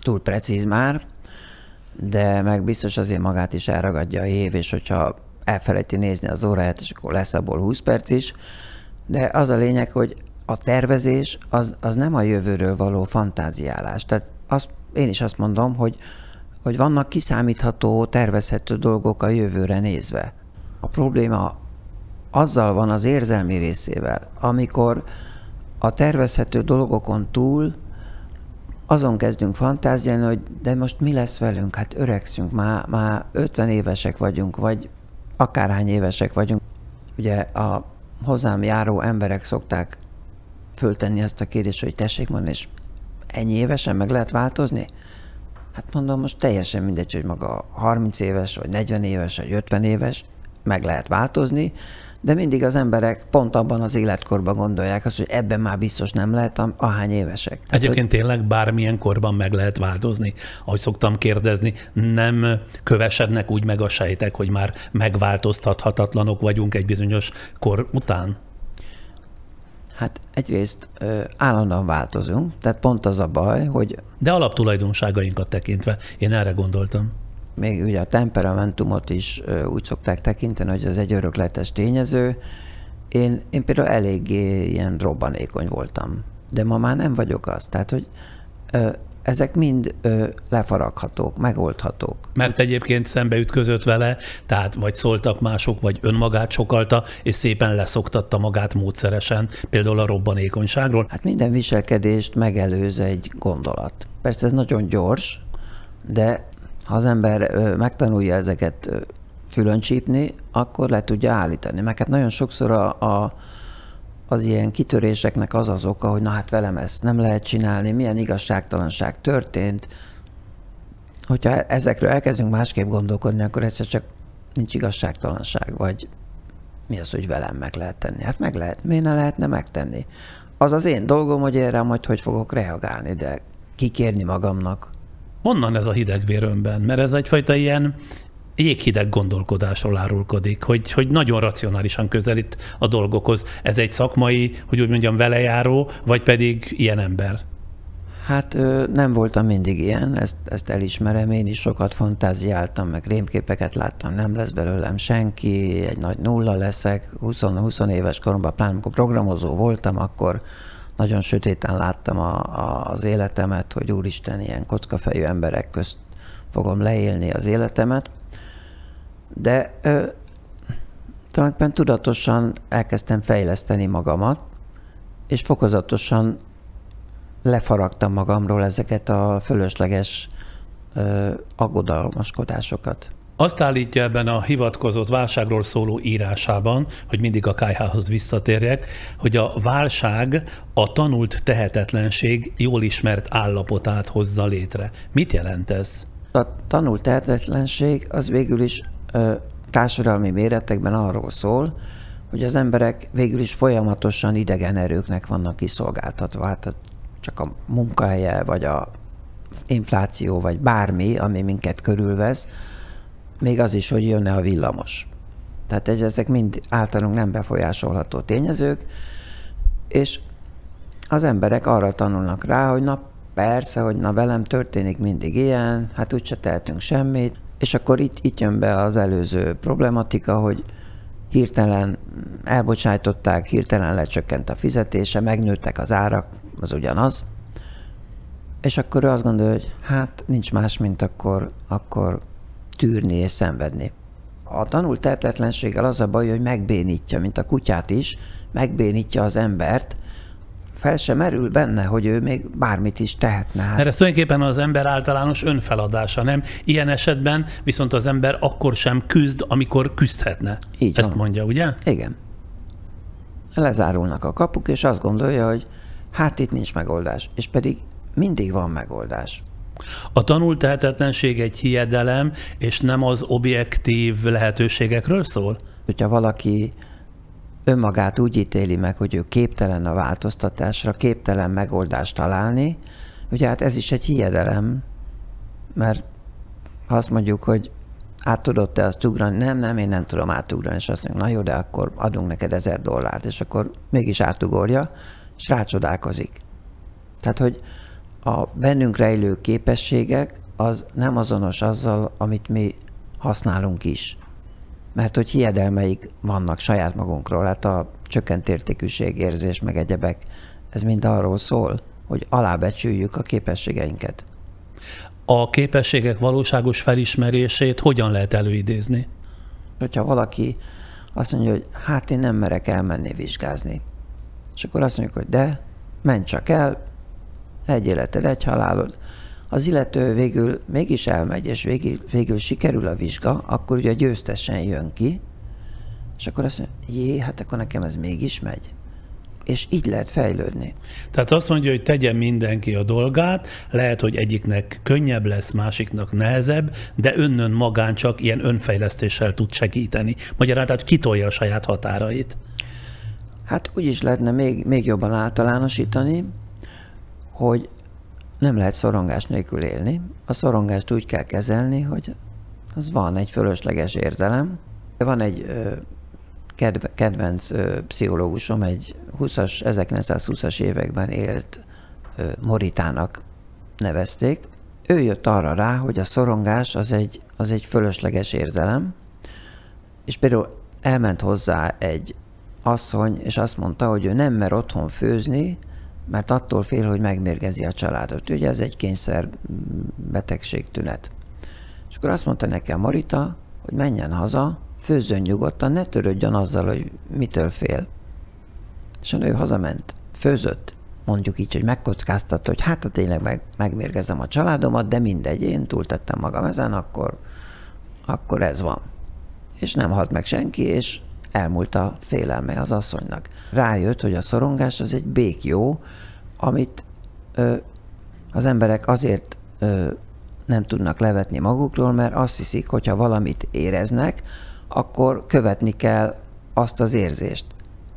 túl precíz már, de meg biztos azért magát is elragadja a év, és hogyha elfelejti nézni az óráját, és akkor lesz abból 20 perc is. De az a lényeg, hogy a tervezés az, az nem a jövőről való fantáziálás. Tehát azt, én is azt mondom, hogy, hogy vannak kiszámítható, tervezhető dolgok a jövőre nézve. A probléma azzal van az érzelmi részével, amikor a tervezhető dolgokon túl azon kezdünk fantáziálni, hogy de most mi lesz velünk? Hát öregszünk, már, már 50 évesek vagyunk, vagy akárhány évesek vagyunk. Ugye a hozzám járó emberek szokták föltenni azt a kérdést, hogy tessék mondani, és ennyi évesen meg lehet változni? Hát mondom, most teljesen mindegy, hogy maga 30 éves, vagy 40 éves, vagy 50 éves, meg lehet változni, de mindig az emberek pont abban az életkorban gondolják azt, hogy ebben már biztos nem lehet, ahány évesek. Tehát, Egyébként hogy... tényleg bármilyen korban meg lehet változni. Ahogy szoktam kérdezni, nem kövesednek úgy meg a sejtek, hogy már megváltoztathatatlanok vagyunk egy bizonyos kor után? Hát egyrészt ö, állandóan változunk, tehát pont az a baj, hogy... De alaptulajdonságainkat tekintve, én erre gondoltam még ugye a temperamentumot is úgy szokták tekinteni, hogy ez egy örökletes tényező. Én, én például eléggé ilyen robbanékony voltam, de ma már nem vagyok az. Tehát, hogy ezek mind ö, lefaraghatók, megoldhatók. Mert egyébként szembe ütközött vele, tehát vagy szóltak mások, vagy önmagát sokalta, és szépen leszoktatta magát módszeresen, például a robbanékonyságról. Hát minden viselkedést megelőz egy gondolat. Persze ez nagyon gyors, de ha az ember megtanulja ezeket fülön csípni, akkor le tudja állítani. Mert hát nagyon sokszor a, a, az ilyen kitöréseknek az az oka, hogy na hát velem ezt nem lehet csinálni, milyen igazságtalanság történt. Hogyha ezekről elkezdünk másképp gondolkodni, akkor egyszer csak nincs igazságtalanság, vagy mi az, hogy velem meg lehet tenni? Hát meg lehet. Miért ne lehetne megtenni? Az az én dolgom, hogy erre majd hogy fogok reagálni, de kikérni magamnak, Honnan ez a hidegvér önben? Mert ez egyfajta ilyen jéghideg gondolkodásról árulkodik, hogy, hogy nagyon racionálisan közelít a dolgokhoz. Ez egy szakmai, hogy úgy mondjam, velejáró, vagy pedig ilyen ember? Hát nem voltam mindig ilyen, ezt, ezt elismerem, én is sokat fantáziáltam, meg rémképeket láttam, nem lesz belőlem senki, egy nagy nulla leszek, 20-20 éves koromban, pláne amikor programozó voltam, akkor nagyon sötéten láttam a, a, az életemet, hogy úristen, ilyen kockafejű emberek közt fogom leélni az életemet, de ö, tulajdonképpen tudatosan elkezdtem fejleszteni magamat, és fokozatosan lefaragtam magamról ezeket a fölösleges ö, aggodalmaskodásokat. Azt állítja ebben a hivatkozott válságról szóló írásában, hogy mindig a kájhához visszatérjek, hogy a válság a tanult tehetetlenség jól ismert állapotát hozza létre. Mit jelent ez? A tanult tehetetlenség az végül is ö, társadalmi méretekben arról szól, hogy az emberek végül is folyamatosan idegen erőknek vannak kiszolgáltatva. Hát csak a munkahelye, vagy a infláció, vagy bármi, ami minket körülvesz, még az is, hogy jönne a villamos. Tehát ezek mind általunk nem befolyásolható tényezők, és az emberek arra tanulnak rá, hogy na persze, hogy na velem történik mindig ilyen, hát úgyse tehetünk semmit, és akkor itt, itt jön be az előző problematika, hogy hirtelen elbocsájtották, hirtelen lecsökkent a fizetése, megnőttek az árak, az ugyanaz, és akkor ő azt gondolja, hogy hát nincs más, mint akkor, akkor tűrni és szenvedni. A tanult tehetetlenséggel az a baj, hogy megbénítja, mint a kutyát is, megbénítja az embert, fel sem merül benne, hogy ő még bármit is tehetne. Hát. Mert ez tulajdonképpen az ember általános önfeladása, nem? Ilyen esetben viszont az ember akkor sem küzd, amikor küzdhetne. Így Ezt van. mondja, ugye? Igen. Lezárulnak a kapuk, és azt gondolja, hogy hát itt nincs megoldás. És pedig mindig van megoldás. A tanult tehetetlenség egy hiedelem, és nem az objektív lehetőségekről szól? Hogyha valaki önmagát úgy ítéli meg, hogy ő képtelen a változtatásra, képtelen megoldást találni, ugye hát ez is egy hiedelem, mert ha azt mondjuk, hogy át tudod te azt ugrani, nem, nem, én nem tudom átugrani, és azt mondjuk, na jó, de akkor adunk neked ezer dollárt, és akkor mégis átugorja, és rácsodálkozik. Tehát, hogy a bennünk rejlő képességek az nem azonos azzal, amit mi használunk is. Mert hogy hiedelmeik vannak saját magunkról, hát a csökkent értékűség érzés, meg egyebek, ez mind arról szól, hogy alábecsüljük a képességeinket. A képességek valóságos felismerését hogyan lehet előidézni? Hogyha valaki azt mondja, hogy hát én nem merek elmenni vizsgázni, és akkor azt mondjuk, hogy de, menj csak el, egy életed, egy halálod. Az illető végül mégis elmegy, és végül, végül sikerül a vizsga, akkor ugye győztesen jön ki, és akkor azt mondja, jé, hát akkor nekem ez mégis megy. És így lehet fejlődni. Tehát azt mondja, hogy tegye mindenki a dolgát, lehet, hogy egyiknek könnyebb lesz, másiknak nehezebb, de önnön magán csak ilyen önfejlesztéssel tud segíteni. Magyarán tehát kitolja a saját határait. Hát úgy is lehetne még, még jobban általánosítani, hogy nem lehet szorongás nélkül élni. A szorongást úgy kell kezelni, hogy az van egy fölösleges érzelem. Van egy kedve, kedvenc pszichológusom, egy 20-as, 1920-as években élt Moritának nevezték. Ő jött arra rá, hogy a szorongás az egy, az egy fölösleges érzelem, és például elment hozzá egy asszony, és azt mondta, hogy ő nem mer otthon főzni, mert attól fél, hogy megmérgezi a családot. Ugye ez egy kényszer betegség tünet. És akkor azt mondta nekem Marita, hogy menjen haza, főzzön nyugodtan, ne törődjön azzal, hogy mitől fél. És a nő hazament, főzött, mondjuk így, hogy megkockáztatta, hogy hát ha tényleg meg, megmérgezem a családomat, de mindegy, én túltettem magam ezen, akkor, akkor ez van. És nem halt meg senki, és elmúlt a félelme az asszonynak. Rájött, hogy a szorongás az egy békjó, amit ö, az emberek azért ö, nem tudnak levetni magukról, mert azt hiszik, hogyha valamit éreznek, akkor követni kell azt az érzést.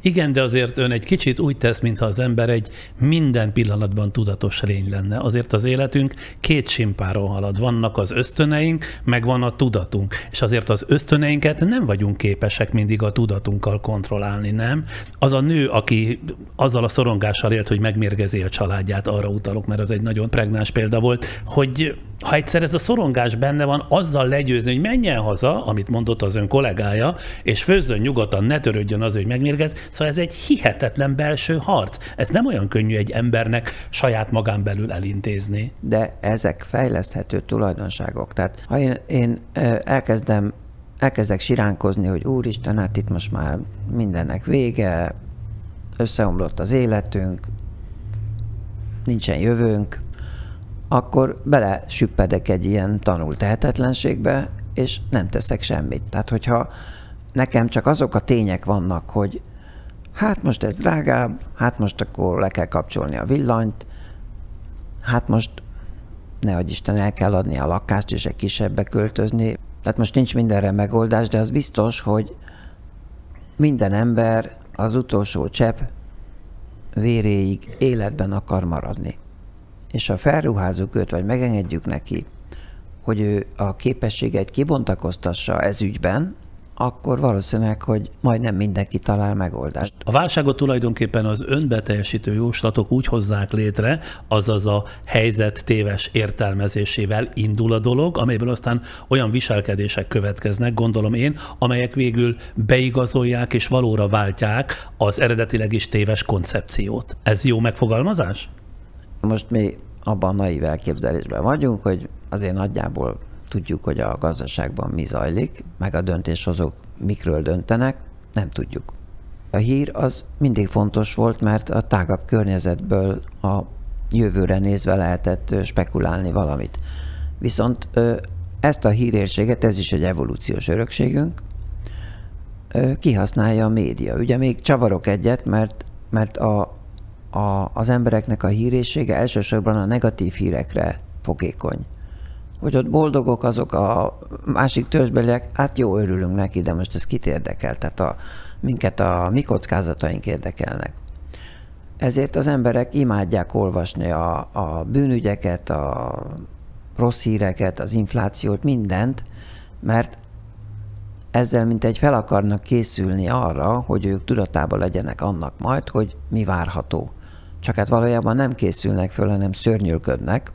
Igen, de azért ön egy kicsit úgy tesz, mintha az ember egy minden pillanatban tudatos lény lenne. Azért az életünk két simpáron halad. Vannak az ösztöneink, meg van a tudatunk. És azért az ösztöneinket nem vagyunk képesek mindig a tudatunkkal kontrollálni, nem? Az a nő, aki azzal a szorongással élt, hogy megmérgezi a családját, arra utalok, mert az egy nagyon pregnáns példa volt, hogy ha egyszer ez a szorongás benne van, azzal legyőzni, hogy menjen haza, amit mondott az ön kollégája, és főzzön nyugodtan, ne törődjön az, hogy megmérgez. Szóval ez egy hihetetlen belső harc. Ez nem olyan könnyű egy embernek saját magán belül elintézni. De ezek fejleszthető tulajdonságok. Tehát ha én, én elkezdem elkezdek siránkozni, hogy úristen, hát itt most már mindennek vége, összeomlott az életünk, nincsen jövőnk, akkor bele süppedek egy ilyen tanult tehetetlenségbe, és nem teszek semmit. Tehát, hogyha nekem csak azok a tények vannak, hogy hát most ez drágább, hát most akkor le kell kapcsolni a villanyt, hát most ne adj Isten, el kell adni a lakást, és egy kisebbbe költözni. Tehát most nincs mindenre megoldás, de az biztos, hogy minden ember az utolsó csepp véréig életben akar maradni és ha felruházunk őt, vagy megengedjük neki, hogy ő a képességeit kibontakoztassa ez ügyben, akkor valószínűleg, hogy majdnem mindenki talál megoldást. A válságot tulajdonképpen az önbeteljesítő jóslatok úgy hozzák létre, azaz a helyzet téves értelmezésével indul a dolog, amelyből aztán olyan viselkedések következnek, gondolom én, amelyek végül beigazolják és valóra váltják az eredetileg is téves koncepciót. Ez jó megfogalmazás? Most mi abban a naív elképzelésben vagyunk, hogy azért nagyjából tudjuk, hogy a gazdaságban mi zajlik, meg a döntéshozók mikről döntenek, nem tudjuk. A hír az mindig fontos volt, mert a tágabb környezetből a jövőre nézve lehetett spekulálni valamit. Viszont ezt a hírérséget, ez is egy evolúciós örökségünk, kihasználja a média. Ugye még csavarok egyet, mert, mert a, a, az embereknek a hírészsége elsősorban a negatív hírekre fogékony. Hogy ott boldogok azok a másik törzsbeliek, hát jó, örülünk neki, de most ez kit érdekel? Tehát a, minket a mi kockázataink érdekelnek. Ezért az emberek imádják olvasni a, a bűnügyeket, a rossz híreket, az inflációt, mindent, mert ezzel mint egy fel akarnak készülni arra, hogy ők tudatában legyenek annak majd, hogy mi várható. Csak hát valójában nem készülnek föl, hanem szörnyülködnek,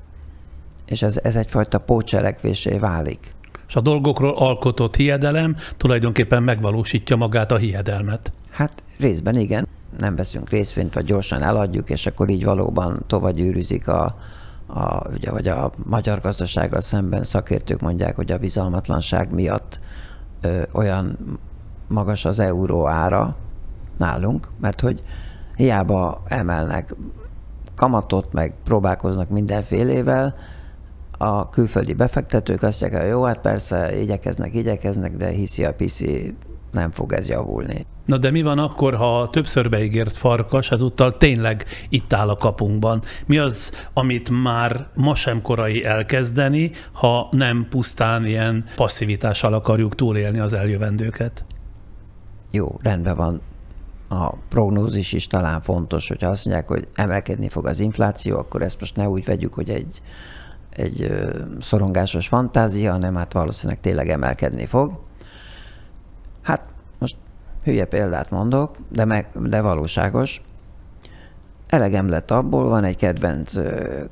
és ez, ez egyfajta pócselekvésé válik. És a dolgokról alkotott hiedelem tulajdonképpen megvalósítja magát a hiedelmet. Hát részben igen. Nem veszünk részvényt, vagy gyorsan eladjuk, és akkor így valóban tovagyűrűzik a, a, ugye, vagy a magyar gazdasággal szemben szakértők mondják, hogy a bizalmatlanság miatt ö, olyan magas az euró ára nálunk, mert hogy hiába emelnek kamatot, meg próbálkoznak mindenfélével, a külföldi befektetők azt mondják, hogy jó, hát persze igyekeznek, igyekeznek, de hiszi a piszi, nem fog ez javulni. Na de mi van akkor, ha a többször beígért farkas ezúttal tényleg itt áll a kapunkban? Mi az, amit már ma sem korai elkezdeni, ha nem pusztán ilyen passzivitással akarjuk túlélni az eljövendőket? Jó, rendben van. A prognózis is talán fontos, hogyha azt mondják, hogy emelkedni fog az infláció, akkor ezt most ne úgy vegyük, hogy egy, egy szorongásos fantázia, hanem hát valószínűleg tényleg emelkedni fog. Hát most hülye példát mondok, de, meg, de valóságos. Elegem lett abból, van egy kedvenc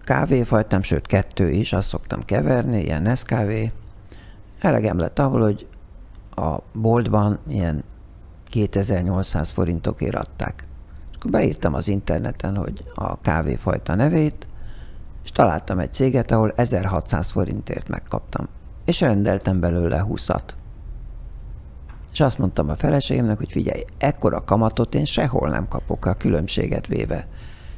kávéfajtám, sőt kettő is, azt szoktam keverni, ilyen Nescafé. Elegem lett abból, hogy a boltban ilyen 2800 forintokért adták. És akkor beírtam az interneten, hogy a kávéfajta nevét, és találtam egy céget, ahol 1600 forintért megkaptam. És rendeltem belőle 20-at. És azt mondtam a feleségemnek, hogy figyelj, ekkora kamatot én sehol nem kapok a különbséget véve.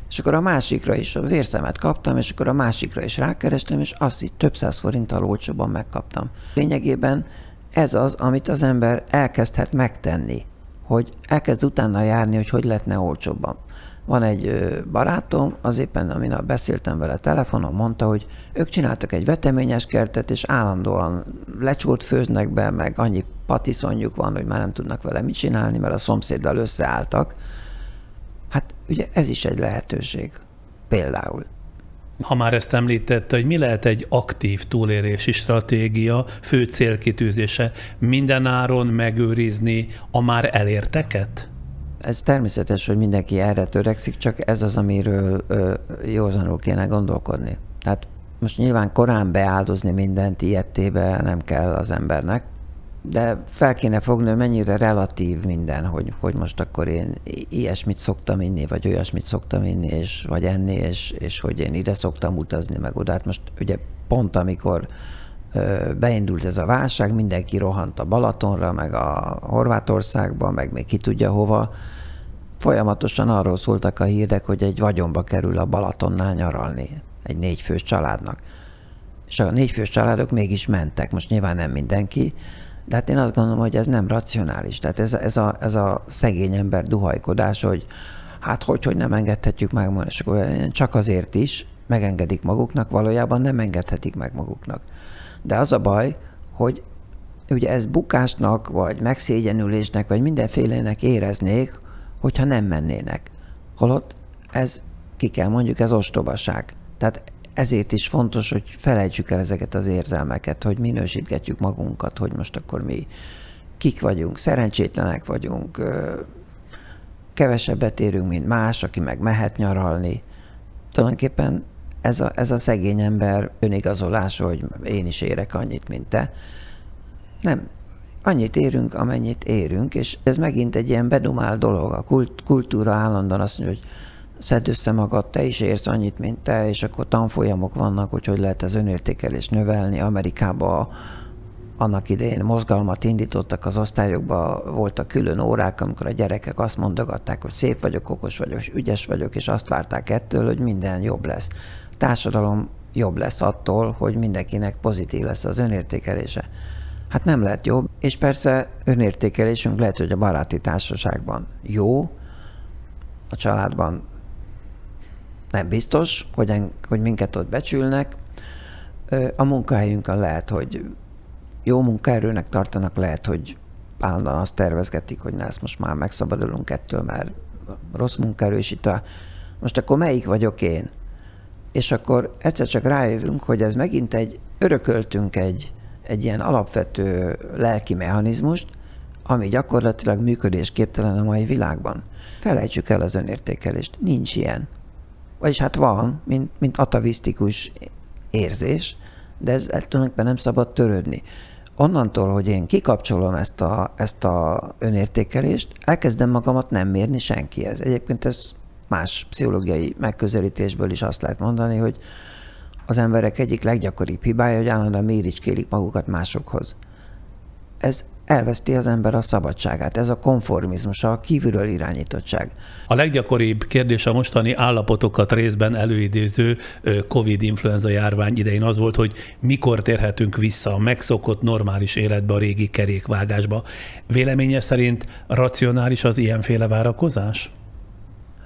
És akkor a másikra is a vérszemet kaptam, és akkor a másikra is rákerestem, és azt itt több száz forinttal olcsóban megkaptam. Lényegében ez az, amit az ember elkezdhet megtenni, hogy elkezd utána járni, hogy hogy lehetne olcsóbban. Van egy barátom, az éppen, amin beszéltem vele telefonon, mondta, hogy ők csináltak egy veteményes kertet, és állandóan lecsult főznek be, meg annyi patiszonyjuk van, hogy már nem tudnak vele mit csinálni, mert a szomszéddal összeálltak. Hát ugye ez is egy lehetőség. Például. Ha már ezt említette, hogy mi lehet egy aktív túlélési stratégia, fő célkitűzése, mindenáron megőrizni a már elérteket? Ez természetes, hogy mindenki erre törekszik, csak ez az, amiről ö, józanul kéne gondolkodni. Tehát most nyilván korán beáldozni mindent ilyettébe nem kell az embernek, de fel kéne fogni, hogy mennyire relatív minden, hogy, hogy most akkor én ilyesmit szoktam inni, vagy olyasmit szoktam inni, és, vagy enni, és, és hogy én ide szoktam utazni, meg oda. Hát most ugye pont amikor beindult ez a válság, mindenki rohant a Balatonra, meg a Horvátországba, meg még ki tudja hova. Folyamatosan arról szóltak a hírek, hogy egy vagyonba kerül a Balatonnál nyaralni egy négyfős családnak. És a négyfős családok mégis mentek, most nyilván nem mindenki, de hát én azt gondolom, hogy ez nem racionális. Tehát ez, ez, a, ez a szegény ember duhajkodás, hogy hát hogy, hogy nem engedhetjük meg, és akkor csak azért is megengedik maguknak, valójában nem engedhetik meg maguknak. De az a baj, hogy ugye ez bukásnak, vagy megszégyenülésnek, vagy mindenfélének éreznék, hogyha nem mennének. Holott ez, ki kell mondjuk, ez ostobaság. Tehát ezért is fontos, hogy felejtsük el ezeket az érzelmeket, hogy minősítgetjük magunkat, hogy most akkor mi kik vagyunk, szerencsétlenek vagyunk, kevesebbet érünk, mint más, aki meg mehet nyaralni. Tulajdonképpen ez a, ez a szegény ember önigazolása, hogy én is érek annyit, mint te. Nem, annyit érünk, amennyit érünk, és ez megint egy ilyen bedumál dolog. A kult, kultúra állandóan azt mondja, hogy szedd össze magad, te is érsz annyit, mint te, és akkor tanfolyamok vannak, hogy hogy lehet az önértékelést növelni. Amerikában annak idején mozgalmat indítottak az osztályokba, voltak külön órák, amikor a gyerekek azt mondogatták, hogy szép vagyok, okos vagyok, ügyes vagyok, és azt várták ettől, hogy minden jobb lesz. A társadalom jobb lesz attól, hogy mindenkinek pozitív lesz az önértékelése. Hát nem lehet jobb, és persze önértékelésünk lehet, hogy a baráti társaságban jó, a családban nem biztos, hogy, hogy minket ott becsülnek. A munkahelyünkön lehet, hogy jó munkaerőnek tartanak, lehet, hogy állandóan azt tervezgetik, hogy na, ezt most már megszabadulunk ettől, mert rossz munkaerő, és itt a... Most akkor melyik vagyok én? És akkor egyszer csak rájövünk, hogy ez megint egy, örököltünk egy, egy ilyen alapvető lelki mechanizmust, ami gyakorlatilag működésképtelen a mai világban. Felejtsük el az önértékelést. Nincs ilyen. Vagyis hát van, mint, mint atavisztikus érzés, de ez tulajdonképpen nem szabad törődni. Onnantól, hogy én kikapcsolom ezt a, ezt a önértékelést, elkezdem magamat nem mérni senkihez. Egyébként ez más pszichológiai megközelítésből is azt lehet mondani, hogy az emberek egyik leggyakoribb hibája, hogy állandóan méricskélik magukat másokhoz. Ez elveszti az ember a szabadságát. Ez a konformizmus, a kívülről irányítottság. A leggyakoribb kérdés a mostani állapotokat részben előidéző COVID-influenza járvány idején az volt, hogy mikor térhetünk vissza a megszokott normális életbe, a régi kerékvágásba. Véleménye szerint racionális az ilyenféle várakozás?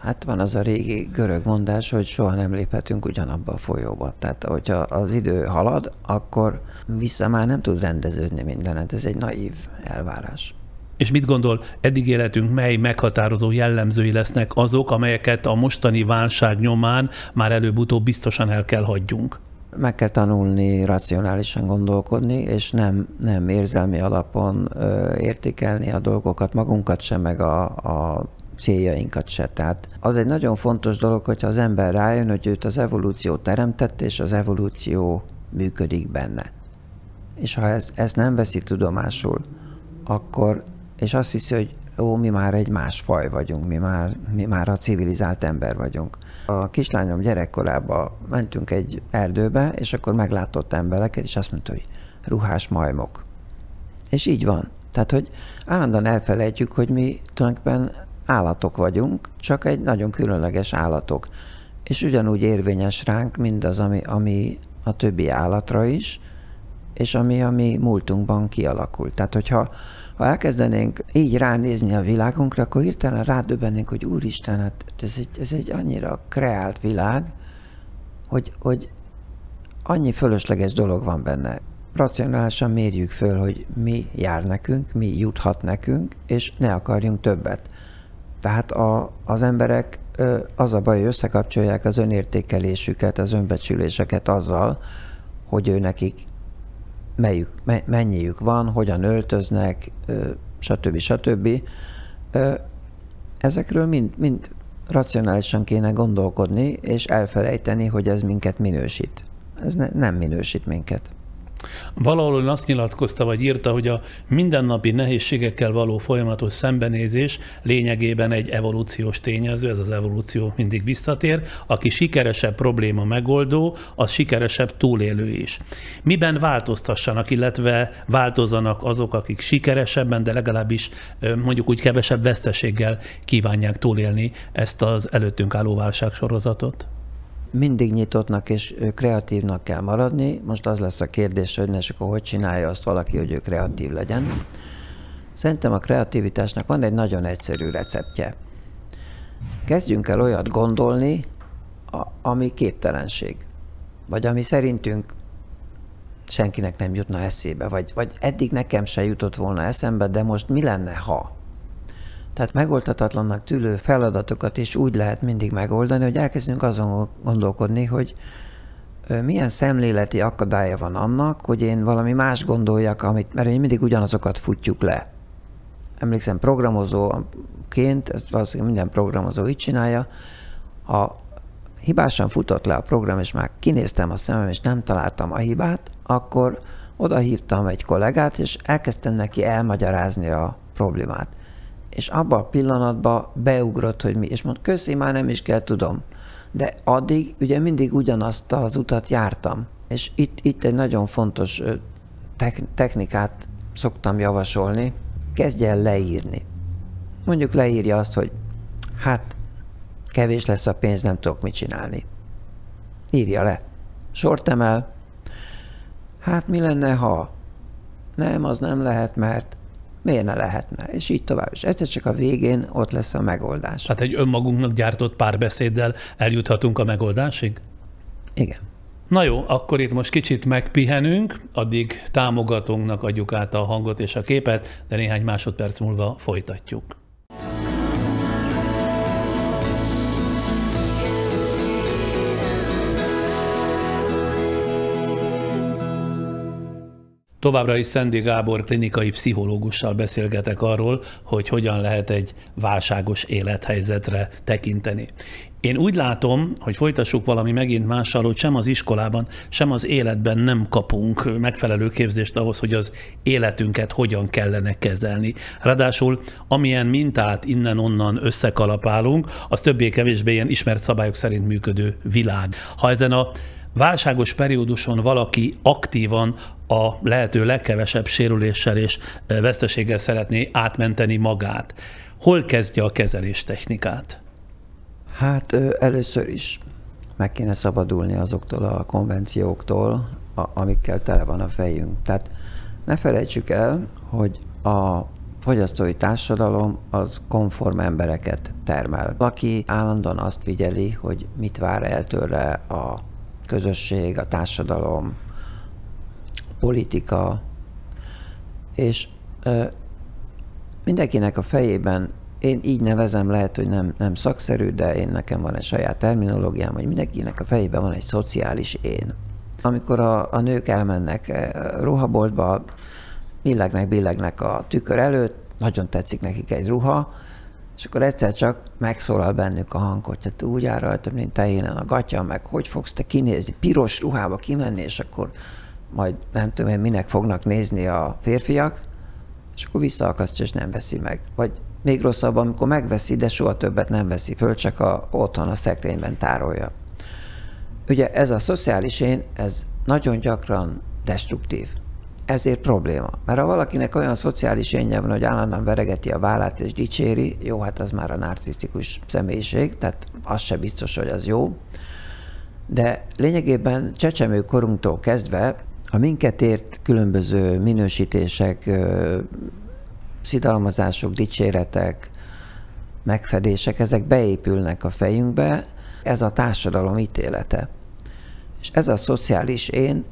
Hát van az a régi görög mondás, hogy soha nem léphetünk ugyanabba a folyóba. Tehát, hogyha az idő halad, akkor vissza már nem tud rendeződni minden. Hát ez egy naív elvárás. És mit gondol, eddig életünk mely meghatározó jellemzői lesznek azok, amelyeket a mostani válság nyomán már előbb-utóbb biztosan el kell hagyjunk? Meg kell tanulni racionálisan gondolkodni, és nem, nem érzelmi alapon ö, értékelni a dolgokat, magunkat sem, meg a, a céljainkat se. Tehát az egy nagyon fontos dolog, hogyha az ember rájön, hogy őt az evolúció teremtett, és az evolúció működik benne. És ha ezt, ezt nem veszi tudomásul, akkor, és azt hiszi, hogy ó, mi már egy más faj vagyunk, mi már, mi már a civilizált ember vagyunk. A kislányom gyerekkorában mentünk egy erdőbe, és akkor meglátott embereket, és azt mondta, hogy ruhás majmok. És így van. Tehát, hogy állandóan elfelejtjük, hogy mi tulajdonképpen állatok vagyunk, csak egy nagyon különleges állatok. És ugyanúgy érvényes ránk mindaz, ami, ami a többi állatra is, és ami a mi múltunkban kialakult. Tehát, hogyha ha elkezdenénk így ránézni a világunkra, akkor hirtelen rádöbbennénk, hogy úristen, hát ez egy, ez egy annyira kreált világ, hogy, hogy annyi fölösleges dolog van benne. Racionálisan mérjük föl, hogy mi jár nekünk, mi juthat nekünk, és ne akarjunk többet. Tehát a, az emberek az a baj, hogy összekapcsolják az önértékelésüket, az önbecsüléseket azzal, hogy ő nekik melyük, mennyiük van, hogyan öltöznek, stb. stb. Ezekről mind, mind racionálisan kéne gondolkodni, és elfelejteni, hogy ez minket minősít. Ez ne, nem minősít minket. Valahol azt nyilatkozta, vagy írta, hogy a mindennapi nehézségekkel való folyamatos szembenézés lényegében egy evolúciós tényező, ez az evolúció mindig visszatér. Aki sikeresebb probléma megoldó, az sikeresebb túlélő is. Miben változtassanak, illetve változzanak azok, akik sikeresebben, de legalábbis mondjuk úgy kevesebb veszteséggel kívánják túlélni ezt az előttünk álló válságsorozatot? Mindig nyitottnak és kreatívnak kell maradni. Most az lesz a kérdés, hogy ne akkor hogy csinálja azt valaki, hogy ő kreatív legyen. Szerintem a kreativitásnak van egy nagyon egyszerű receptje. Kezdjünk el olyat gondolni, ami képtelenség. Vagy ami szerintünk senkinek nem jutna eszébe, vagy, vagy eddig nekem se jutott volna eszembe, de most mi lenne, ha? Tehát megoldhatatlannak tűlő feladatokat is úgy lehet mindig megoldani, hogy elkezdünk azon gondolkodni, hogy milyen szemléleti akadálya van annak, hogy én valami más gondoljak, amit, mert én mindig ugyanazokat futjuk le. Emlékszem, programozóként, ezt valószínűleg minden programozó így csinálja, ha hibásan futott le a program, és már kinéztem a szemem, és nem találtam a hibát, akkor oda hívtam egy kollégát, és elkezdtem neki elmagyarázni a problémát és abban a pillanatban beugrott, hogy mi, és mond, köszi, már nem is kell tudom. De addig ugye mindig ugyanazt az utat jártam. És itt, itt egy nagyon fontos technikát szoktam javasolni, kezdje el leírni. Mondjuk leírja azt, hogy hát kevés lesz a pénz, nem tudok mit csinálni. Írja le. Sort emel. Hát mi lenne, ha? Nem, az nem lehet, mert miért ne lehetne? És így tovább. És egyszer csak a végén ott lesz a megoldás. Tehát egy önmagunknak gyártott párbeszéddel eljuthatunk a megoldásig? Igen. Na jó, akkor itt most kicsit megpihenünk, addig támogatónknak adjuk át a hangot és a képet, de néhány másodperc múlva folytatjuk. Továbbra is Szendi Gábor klinikai pszichológussal beszélgetek arról, hogy hogyan lehet egy válságos élethelyzetre tekinteni. Én úgy látom, hogy folytassuk valami megint mással, hogy sem az iskolában, sem az életben nem kapunk megfelelő képzést ahhoz, hogy az életünket hogyan kellene kezelni. Ráadásul amilyen mintát innen-onnan összekalapálunk, az többé-kevésbé ilyen ismert szabályok szerint működő világ. Ha ezen a válságos perióduson valaki aktívan a lehető legkevesebb sérüléssel és veszteséggel szeretné átmenteni magát, hol kezdje a kezelés technikát? Hát először is meg kéne szabadulni azoktól a konvencióktól, amikkel tele van a fejünk. Tehát ne felejtsük el, hogy a fogyasztói társadalom az konform embereket termel. Aki állandóan azt figyeli, hogy mit vár el tőle a közösség, a társadalom, politika, és ö, mindenkinek a fejében én így nevezem, lehet, hogy nem, nem szakszerű, de én nekem van egy saját terminológiám, hogy mindenkinek a fejében van egy szociális én. Amikor a, a nők elmennek ruhaboltba, billegnek, billegnek a tükör előtt, nagyon tetszik nekik egy ruha, és akkor egyszer csak megszólal bennük a hang, hogy te úgy áll rajta, mint tehénen a gatya, meg hogy fogsz te kinézni, piros ruhába kimenni, és akkor majd nem tudom én, minek fognak nézni a férfiak, és akkor visszaakasztja, és nem veszi meg. Vagy még rosszabb, amikor megveszi, de soha többet nem veszi föl, csak a, otthon a szekrényben tárolja. Ugye ez a szociális én, ez nagyon gyakran destruktív. Ezért probléma. Mert ha valakinek olyan szociális énje van, hogy állandóan veregeti a vállát és dicséri, jó, hát az már a narcisztikus személyiség, tehát az se biztos, hogy az jó. De lényegében csecsemő korunktól kezdve a minket ért különböző minősítések, szidalmazások, dicséretek, megfedések, ezek beépülnek a fejünkbe, ez a társadalom ítélete. És ez a szociális én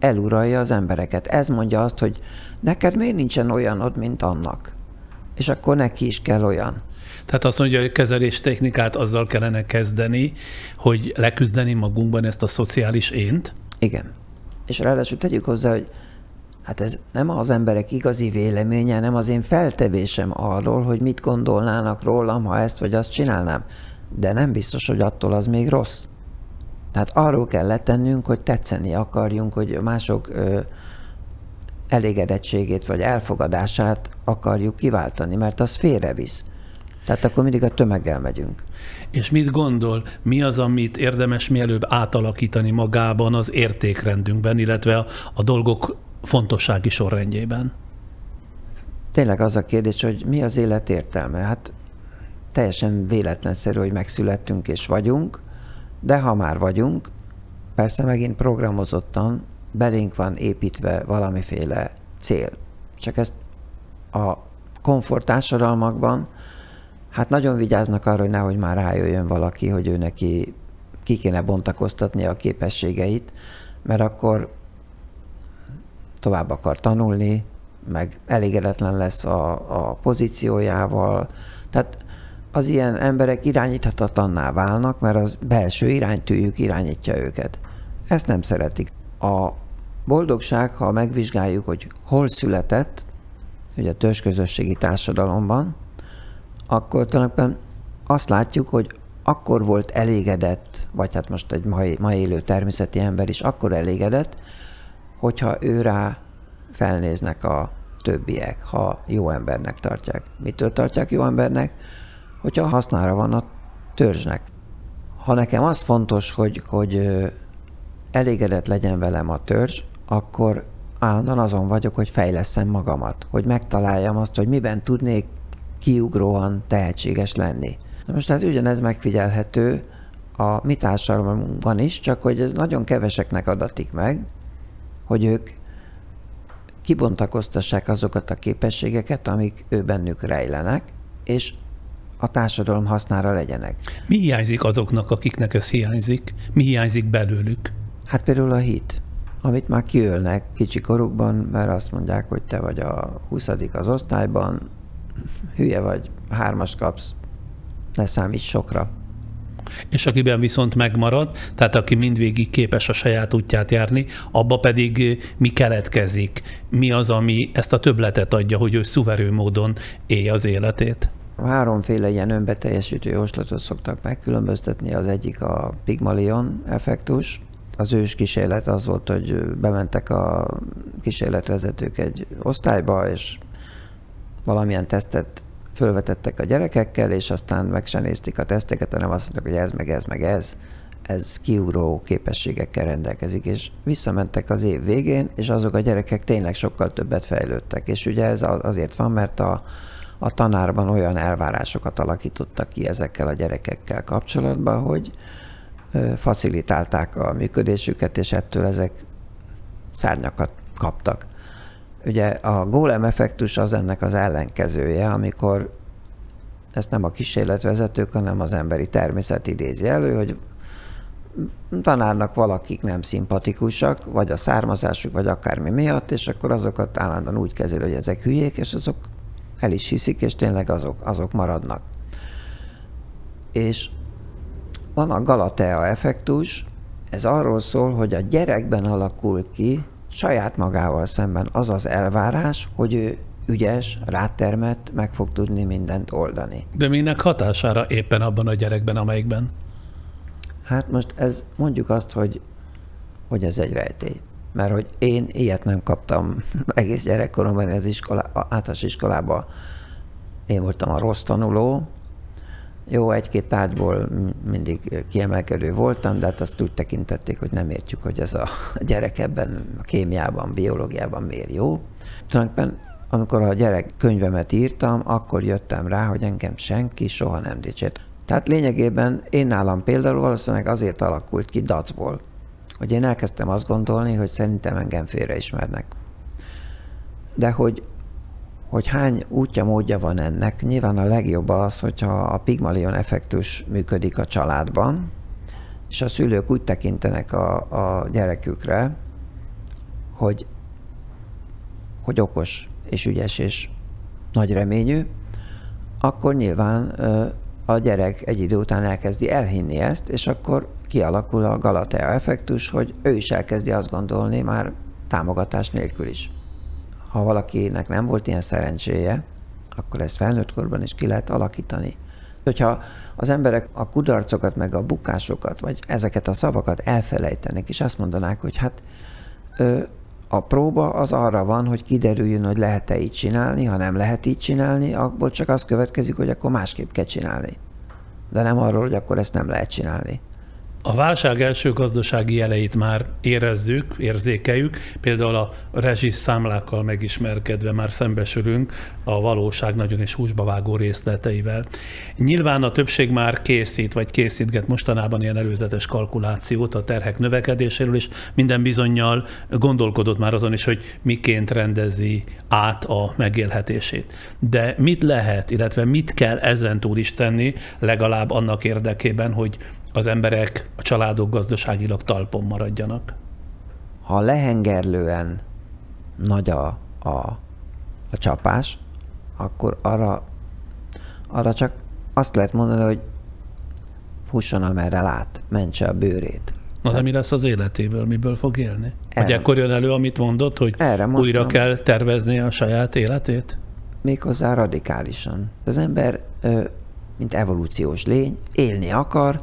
eluralja az embereket. Ez mondja azt, hogy neked miért nincsen olyanod, mint annak. És akkor neki is kell olyan. Tehát azt mondja, hogy a kezelés technikát azzal kellene kezdeni, hogy leküzdeni magunkban ezt a szociális ént? Igen. És ráadásul tegyük hozzá, hogy Hát ez nem az emberek igazi véleménye, nem az én feltevésem arról, hogy mit gondolnának rólam, ha ezt vagy azt csinálnám. De nem biztos, hogy attól az még rossz. Tehát arról kell letennünk, hogy tetszeni akarjunk, hogy mások ö, elégedettségét vagy elfogadását akarjuk kiváltani, mert az félrevisz. Tehát akkor mindig a tömeggel megyünk. És mit gondol, mi az, amit érdemes mielőbb átalakítani magában az értékrendünkben, illetve a, a dolgok fontossági sorrendjében? Tényleg az a kérdés, hogy mi az élet értelme? Hát teljesen véletlenszerű, hogy megszülettünk és vagyunk, de ha már vagyunk, persze megint programozottan belénk van építve valamiféle cél. Csak ezt a komfort társadalmakban, hát nagyon vigyáznak arra, hogy nehogy már rájöjjön valaki, hogy ő neki ki kéne bontakoztatni a képességeit, mert akkor tovább akar tanulni, meg elégedetlen lesz a, a pozíciójával. Tehát az ilyen emberek irányíthatatlanná válnak, mert az belső iránytűjük irányítja őket. Ezt nem szeretik. A boldogság, ha megvizsgáljuk, hogy hol született, ugye a törzsközösségi társadalomban, akkor tulajdonképpen azt látjuk, hogy akkor volt elégedett, vagy hát most egy mai, mai élő természeti ember is akkor elégedett, hogyha ő rá felnéznek a többiek, ha jó embernek tartják. Mitől tartják jó embernek? Hogyha hasznára van a törzsnek. Ha nekem az fontos, hogy, hogy elégedett legyen velem a törzs, akkor állandóan azon vagyok, hogy fejleszem magamat, hogy megtaláljam azt, hogy miben tudnék kiugróan tehetséges lenni. Na most hát ugyanez megfigyelhető a mi társadalmunkban is, csak hogy ez nagyon keveseknek adatik meg, hogy ők kibontakoztassák azokat a képességeket, amik ő bennük rejlenek, és a társadalom hasznára legyenek. Mi hiányzik azoknak, akiknek ez hiányzik? Mi hiányzik belőlük? Hát például a hit, amit már kiölnek kicsi korukban, mert azt mondják, hogy te vagy a 20 az osztályban, hülye vagy, hármas kapsz, ne számíts sokra. És akiben viszont megmarad, tehát aki mindvégig képes a saját útját járni, abba pedig mi keletkezik? Mi az, ami ezt a töbletet adja, hogy ő szuverő módon élje az életét? Háromféle ilyen önbeteljesítő jóslatot szoktak megkülönböztetni. Az egyik a Pygmalion effektus. Az ős kísérlet az volt, hogy bementek a kísérletvezetők egy osztályba, és valamilyen tesztet fölvetettek a gyerekekkel, és aztán meg sem nézték a teszteket, hanem azt mondták, hogy ez, meg ez, meg ez, ez kiugró képességekkel rendelkezik, és visszamentek az év végén, és azok a gyerekek tényleg sokkal többet fejlődtek, és ugye ez azért van, mert a, a tanárban olyan elvárásokat alakítottak ki ezekkel a gyerekekkel kapcsolatban, hogy facilitálták a működésüket, és ettől ezek szárnyakat kaptak. Ugye a gólem effektus az ennek az ellenkezője, amikor ezt nem a kísérletvezetők, hanem az emberi természet idézi elő, hogy tanárnak valakik nem szimpatikusak, vagy a származásuk, vagy akármi miatt, és akkor azokat állandóan úgy kezeli, hogy ezek hülyék, és azok el is hiszik, és tényleg azok, azok maradnak. És van a Galatea effektus, ez arról szól, hogy a gyerekben alakul ki saját magával szemben az az elvárás, hogy ő ügyes, rátermett, meg fog tudni mindent oldani. De minek hatására éppen abban a gyerekben, amelyikben? Hát most ez mondjuk azt, hogy, hogy ez egy rejtély. Mert hogy én ilyet nem kaptam egész gyerekkoromban az iskola, általános iskolában. Én voltam a rossz tanuló, jó, egy-két tárgyból mindig kiemelkedő voltam, de hát azt úgy tekintették, hogy nem értjük, hogy ez a gyerek ebben a kémiában, biológiában miért jó. Tulajdonképpen amikor a gyerek könyvemet írtam, akkor jöttem rá, hogy engem senki soha nem dicsért. Tehát lényegében én nálam például valószínűleg azért alakult ki dacból, hogy én elkezdtem azt gondolni, hogy szerintem engem félreismernek. De hogy hogy hány útja, módja van ennek. Nyilván a legjobb az, hogyha a pigmalion effektus működik a családban, és a szülők úgy tekintenek a, a gyerekükre, hogy, hogy okos és ügyes és nagy reményű, akkor nyilván a gyerek egy idő után elkezdi elhinni ezt, és akkor kialakul a Galatea effektus, hogy ő is elkezdi azt gondolni már támogatás nélkül is ha valakinek nem volt ilyen szerencséje, akkor ezt felnőtt korban is ki lehet alakítani. Hogyha az emberek a kudarcokat, meg a bukásokat, vagy ezeket a szavakat elfelejtenek, és azt mondanák, hogy hát ö, a próba az arra van, hogy kiderüljön, hogy lehet-e így csinálni, ha nem lehet így csinálni, akkor csak az következik, hogy akkor másképp kell csinálni. De nem arról, hogy akkor ezt nem lehet csinálni. A válság első gazdasági jeleit már érezzük, érzékeljük, például a számlákkal megismerkedve már szembesülünk a valóság nagyon is húsba vágó részleteivel. Nyilván a többség már készít, vagy készítget mostanában ilyen előzetes kalkulációt a terhek növekedéséről, és minden bizonyal gondolkodott már azon is, hogy miként rendezi át a megélhetését. De mit lehet, illetve mit kell ezentúl is tenni, legalább annak érdekében, hogy az emberek, a családok gazdaságilag talpon maradjanak? Ha lehengerlően nagy a, a, a csapás, akkor arra, arra csak azt lehet mondani, hogy fusson, amerre lát, mentse a bőrét. Na de mi lesz az életéből, miből fog élni? Erre, hogy ekkor jön elő, amit mondott, hogy erre mondtam, újra kell tervezni a saját életét? Méghozzá radikálisan. Az ember, mint evolúciós lény, élni akar,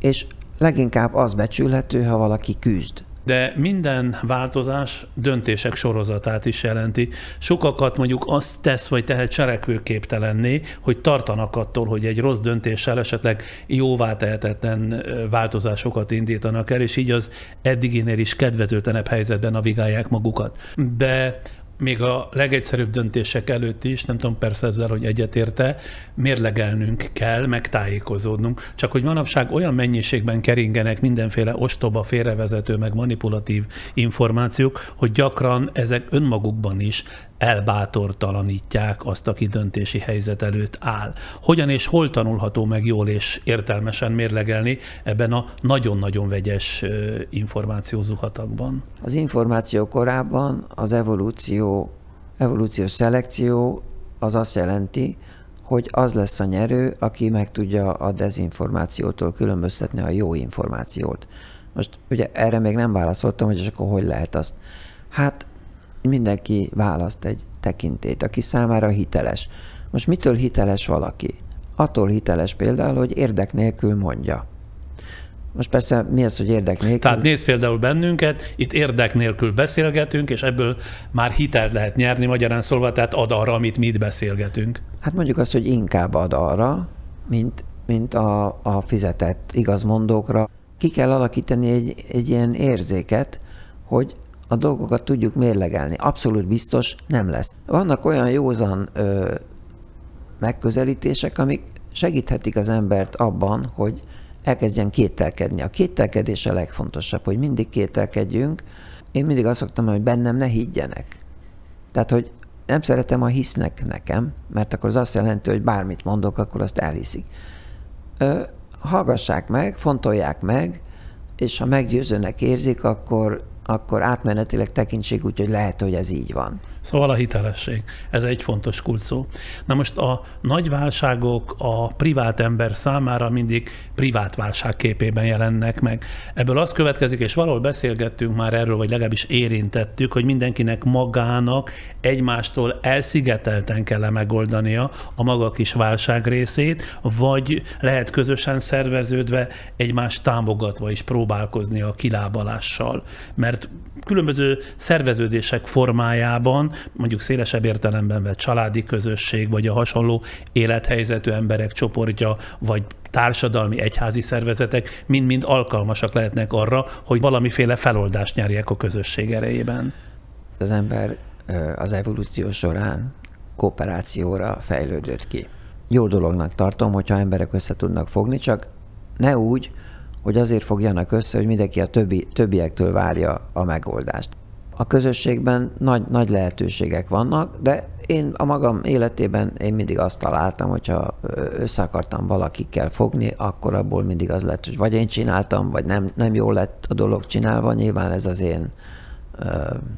és leginkább az becsülhető, ha valaki küzd. De minden változás döntések sorozatát is jelenti. Sokakat mondjuk azt tesz, vagy tehet cselekvőképtelenné, hogy tartanak attól, hogy egy rossz döntéssel esetleg jóvá tehetetlen változásokat indítanak el, és így az eddiginél is kedvezőtlenebb helyzetben navigálják magukat. De még a legegyszerűbb döntések előtt is, nem tudom persze ezzel, hogy egyetérte, mérlegelnünk kell, megtájékozódnunk. Csak hogy manapság olyan mennyiségben keringenek mindenféle ostoba, félrevezető, meg manipulatív információk, hogy gyakran ezek önmagukban is elbátortalanítják azt, aki döntési helyzet előtt áll. Hogyan és hol tanulható meg jól és értelmesen mérlegelni ebben a nagyon-nagyon vegyes információzuhatakban? Az információ korában az evolúció, evolúciós szelekció az azt jelenti, hogy az lesz a nyerő, aki meg tudja a dezinformációtól különböztetni a jó információt. Most ugye erre még nem válaszoltam, hogy és akkor hogy lehet azt. Hát mindenki választ egy tekintét, aki számára hiteles. Most mitől hiteles valaki? Attól hiteles például, hogy érdek nélkül mondja. Most persze mi az, hogy érdek nélkül? Tehát nézd például bennünket, itt érdek nélkül beszélgetünk, és ebből már hitelt lehet nyerni, magyarán szólva, tehát ad arra, amit mi itt beszélgetünk. Hát mondjuk azt, hogy inkább ad arra, mint, mint a, a fizetett igazmondókra. Ki kell alakítani egy, egy ilyen érzéket, hogy a dolgokat tudjuk mérlegelni. Abszolút biztos nem lesz. Vannak olyan józan ö, megközelítések, amik segíthetik az embert abban, hogy elkezdjen kételkedni. A kételkedés a legfontosabb, hogy mindig kételkedjünk. Én mindig azt szoktam, hogy bennem ne higgyenek. Tehát, hogy nem szeretem, a hisznek nekem, mert akkor az azt jelenti, hogy bármit mondok, akkor azt elhiszik. Ö, hallgassák meg, fontolják meg, és ha meggyőzőnek érzik, akkor akkor átmenetileg tekintség úgy, hogy lehet, hogy ez így van. Szóval a hitelesség, ez egy fontos kulcsszó. Na most a nagy válságok a privát ember számára mindig privát válság képében jelennek meg. Ebből az következik, és valahol beszélgettünk már erről, vagy legalábbis érintettük, hogy mindenkinek magának egymástól elszigetelten kell -e megoldania a maga kis válság részét, vagy lehet közösen szerveződve egymást támogatva is próbálkozni a kilábalással. Mert különböző szerveződések formájában, mondjuk szélesebb értelemben vett családi közösség, vagy a hasonló élethelyzetű emberek csoportja, vagy társadalmi egyházi szervezetek mind-mind alkalmasak lehetnek arra, hogy valamiféle feloldást nyerjek a közösség erejében. Az ember az evolúció során kooperációra fejlődött ki. Jó dolognak tartom, hogyha emberek össze tudnak fogni, csak ne úgy, hogy azért fogjanak össze, hogy mindenki a többi, többiektől várja a megoldást. A közösségben nagy, nagy lehetőségek vannak, de én a magam életében én mindig azt találtam, hogyha össze akartam valakikkel fogni, akkor abból mindig az lett, hogy vagy én csináltam, vagy nem, nem jól lett a dolog csinálva, nyilván ez az én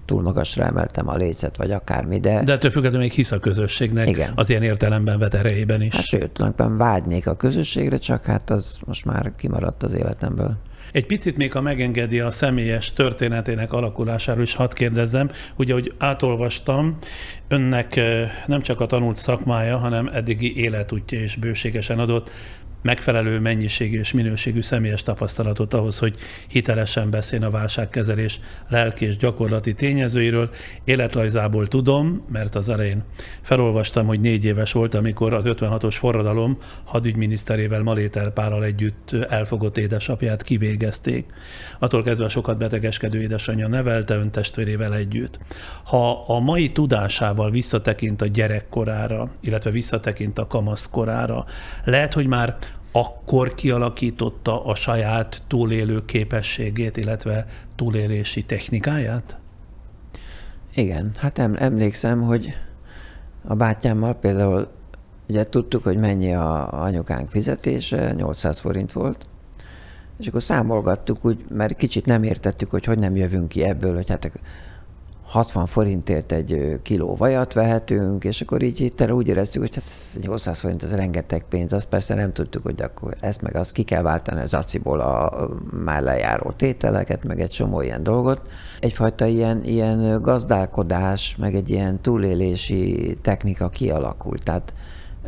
túl magasra emeltem a lécet, vagy akármi, de... De ettől függetlenül még hisz a közösségnek Igen. az ilyen értelemben vett erejében is. Hát sőt, tulajdonképpen vágynék a közösségre, csak hát az most már kimaradt az életemből. Egy picit még, ha megengedi a személyes történetének alakulásáról is hadd kérdezzem, ugye, hogy átolvastam, önnek nem csak a tanult szakmája, hanem eddigi életútja is bőségesen adott megfelelő mennyiségű és minőségű személyes tapasztalatot ahhoz, hogy hitelesen beszéljen a válságkezelés lelki és gyakorlati tényezőiről. Életrajzából tudom, mert az elején felolvastam, hogy négy éves volt, amikor az 56-os forradalom hadügyminiszterével Maléter Párral együtt elfogott édesapját kivégezték. Attól kezdve sokat betegeskedő édesanyja nevelte ön testvérével együtt. Ha a mai tudásával visszatekint a gyerekkorára, illetve visszatekint a kamaszkorára, lehet, hogy már akkor kialakította a saját túlélő képességét, illetve túlélési technikáját? Igen, hát emlékszem, hogy a bátyámmal például ugye tudtuk, hogy mennyi a anyukánk fizetése, 800 forint volt, és akkor számolgattuk úgy, mert kicsit nem értettük, hogy hogy nem jövünk ki ebből, hogy hát 60 forintért egy kiló vajat vehetünk, és akkor így hittere úgy éreztük, hogy hát 800 forint az rengeteg pénz, azt persze nem tudtuk, hogy akkor ezt meg azt ki kell váltani az aciból a már lejáró tételeket, meg egy csomó ilyen dolgot. Egyfajta ilyen, ilyen gazdálkodás, meg egy ilyen túlélési technika kialakult. Tehát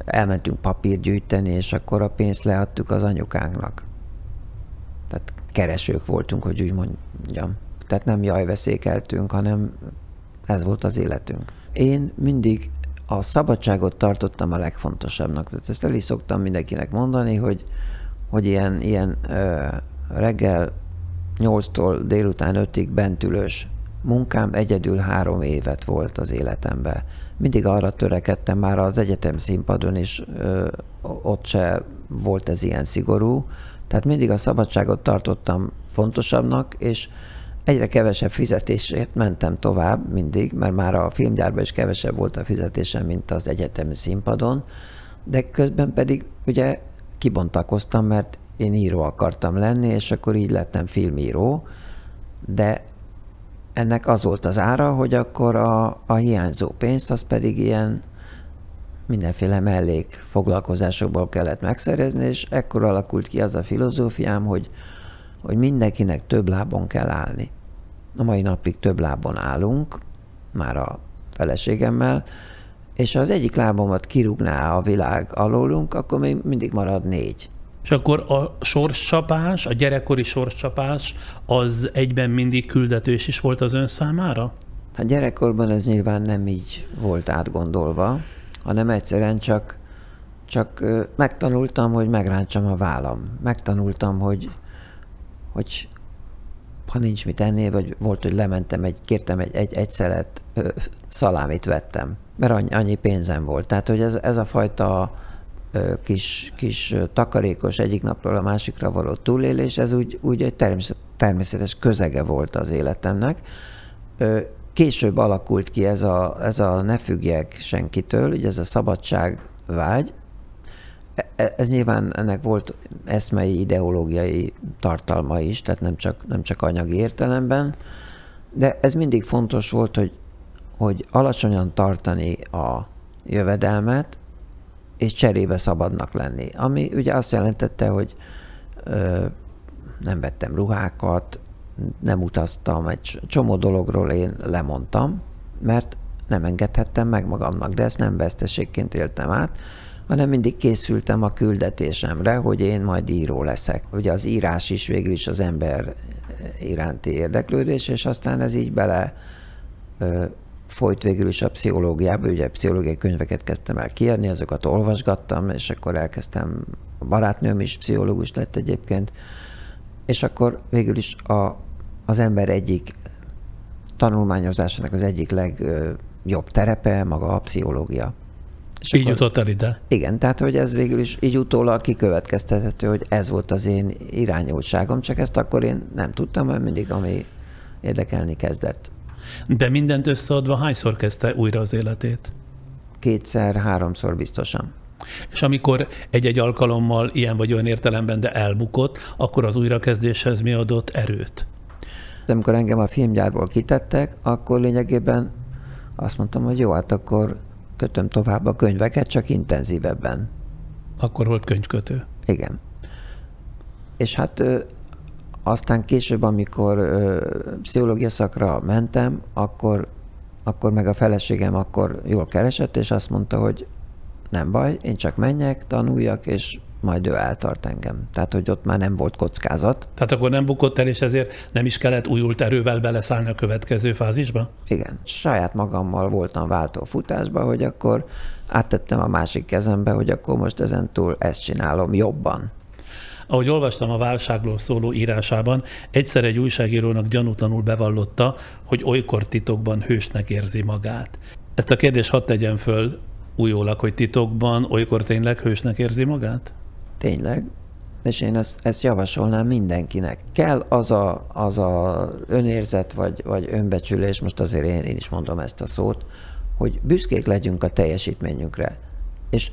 elmentünk papírt gyűjteni, és akkor a pénzt leadtuk az anyukánknak. Tehát keresők voltunk, hogy úgy mondjam. Tehát nem jaj veszékeltünk, hanem ez volt az életünk. Én mindig a szabadságot tartottam a legfontosabbnak. Tehát ezt el is szoktam mindenkinek mondani, hogy, hogy ilyen, ilyen ö, reggel 8-tól délután 5-ig bentülős munkám egyedül három évet volt az életemben. Mindig arra törekedtem, már az egyetem színpadon is ö, ott se volt ez ilyen szigorú, tehát mindig a szabadságot tartottam fontosabbnak, és egyre kevesebb fizetésért mentem tovább mindig, mert már a filmgyárban is kevesebb volt a fizetésem, mint az egyetemi színpadon, de közben pedig ugye kibontakoztam, mert én író akartam lenni, és akkor így lettem filmíró, de ennek az volt az ára, hogy akkor a, a hiányzó pénzt, az pedig ilyen mindenféle mellék foglalkozásokból kellett megszerezni, és ekkor alakult ki az a filozófiám, hogy, hogy mindenkinek több lábon kell állni. A mai napig több lábon állunk, már a feleségemmel, és ha az egyik lábomat kirúgná a világ alólunk, akkor még mindig marad négy. És akkor a sorscsapás, a gyerekkori sorscsapás, az egyben mindig küldetés is volt az ön számára? Hát gyerekkorban ez nyilván nem így volt átgondolva, hanem egyszerűen csak, csak megtanultam, hogy megrántsam a vállam. Megtanultam, hogy, hogy ha nincs mit enni, vagy volt, hogy lementem, egy, kértem egy, egy, egy szelet ö, szalámit vettem, mert annyi, annyi pénzem volt. Tehát, hogy ez, ez a fajta ö, kis, kis takarékos egyik napról a másikra való túlélés, ez úgy, úgy egy természetes közege volt az életemnek. Ö, később alakult ki ez a, ez a ne függjek senkitől, ugye ez a szabadság vágy, ez nyilván ennek volt eszmei, ideológiai tartalma is, tehát nem csak, nem csak anyagi értelemben, de ez mindig fontos volt, hogy, hogy alacsonyan tartani a jövedelmet, és cserébe szabadnak lenni. Ami ugye azt jelentette, hogy ö, nem vettem ruhákat, nem utaztam, egy csomó dologról én lemondtam, mert nem engedhettem meg magamnak, de ezt nem veszteségként éltem át, hanem mindig készültem a küldetésemre, hogy én majd író leszek. Ugye az írás is végül is az ember iránti érdeklődés, és aztán ez így bele ö, folyt végül is a pszichológiába, ugye pszichológiai könyveket kezdtem el kiadni, azokat olvasgattam, és akkor elkezdtem, a barátnőm is pszichológus lett egyébként, és akkor végül is a, az ember egyik tanulmányozásának az egyik legjobb terepe maga a pszichológia. És így akkor, jutott el ide? Igen, tehát hogy ez végül is így utólag kikövetkeztethető, hogy ez volt az én irányultságom, csak ezt akkor én nem tudtam, mert mindig ami érdekelni kezdett. De mindent összeadva hányszor kezdte újra az életét? Kétszer, háromszor biztosan. És amikor egy-egy alkalommal ilyen vagy olyan értelemben, de elbukott, akkor az újrakezdéshez mi adott erőt? De amikor engem a filmgyárból kitettek, akkor lényegében azt mondtam, hogy jó, hát akkor kötöm tovább a könyveket, csak intenzívebben. Akkor volt könyvkötő. Igen. És hát aztán később, amikor pszichológia szakra mentem, akkor, akkor meg a feleségem akkor jól keresett, és azt mondta, hogy nem baj, én csak menjek, tanuljak, és majd ő eltart engem. Tehát, hogy ott már nem volt kockázat. Tehát akkor nem bukott el, és ezért nem is kellett újult erővel beleszállni a következő fázisba? Igen. Saját magammal voltam váltó futásba, hogy akkor áttettem a másik kezembe, hogy akkor most ezentúl ezt csinálom jobban. Ahogy olvastam a válságról szóló írásában, egyszer egy újságírónak gyanútlanul bevallotta, hogy olykor titokban hősnek érzi magát. Ezt a kérdést hadd tegyem föl újólag, hogy titokban olykor tényleg hősnek érzi magát? Tényleg. És én ezt, ezt javasolnám mindenkinek. Kell az a, az a önérzet vagy, vagy önbecsülés, most azért én, én is mondom ezt a szót, hogy büszkék legyünk a teljesítményünkre. És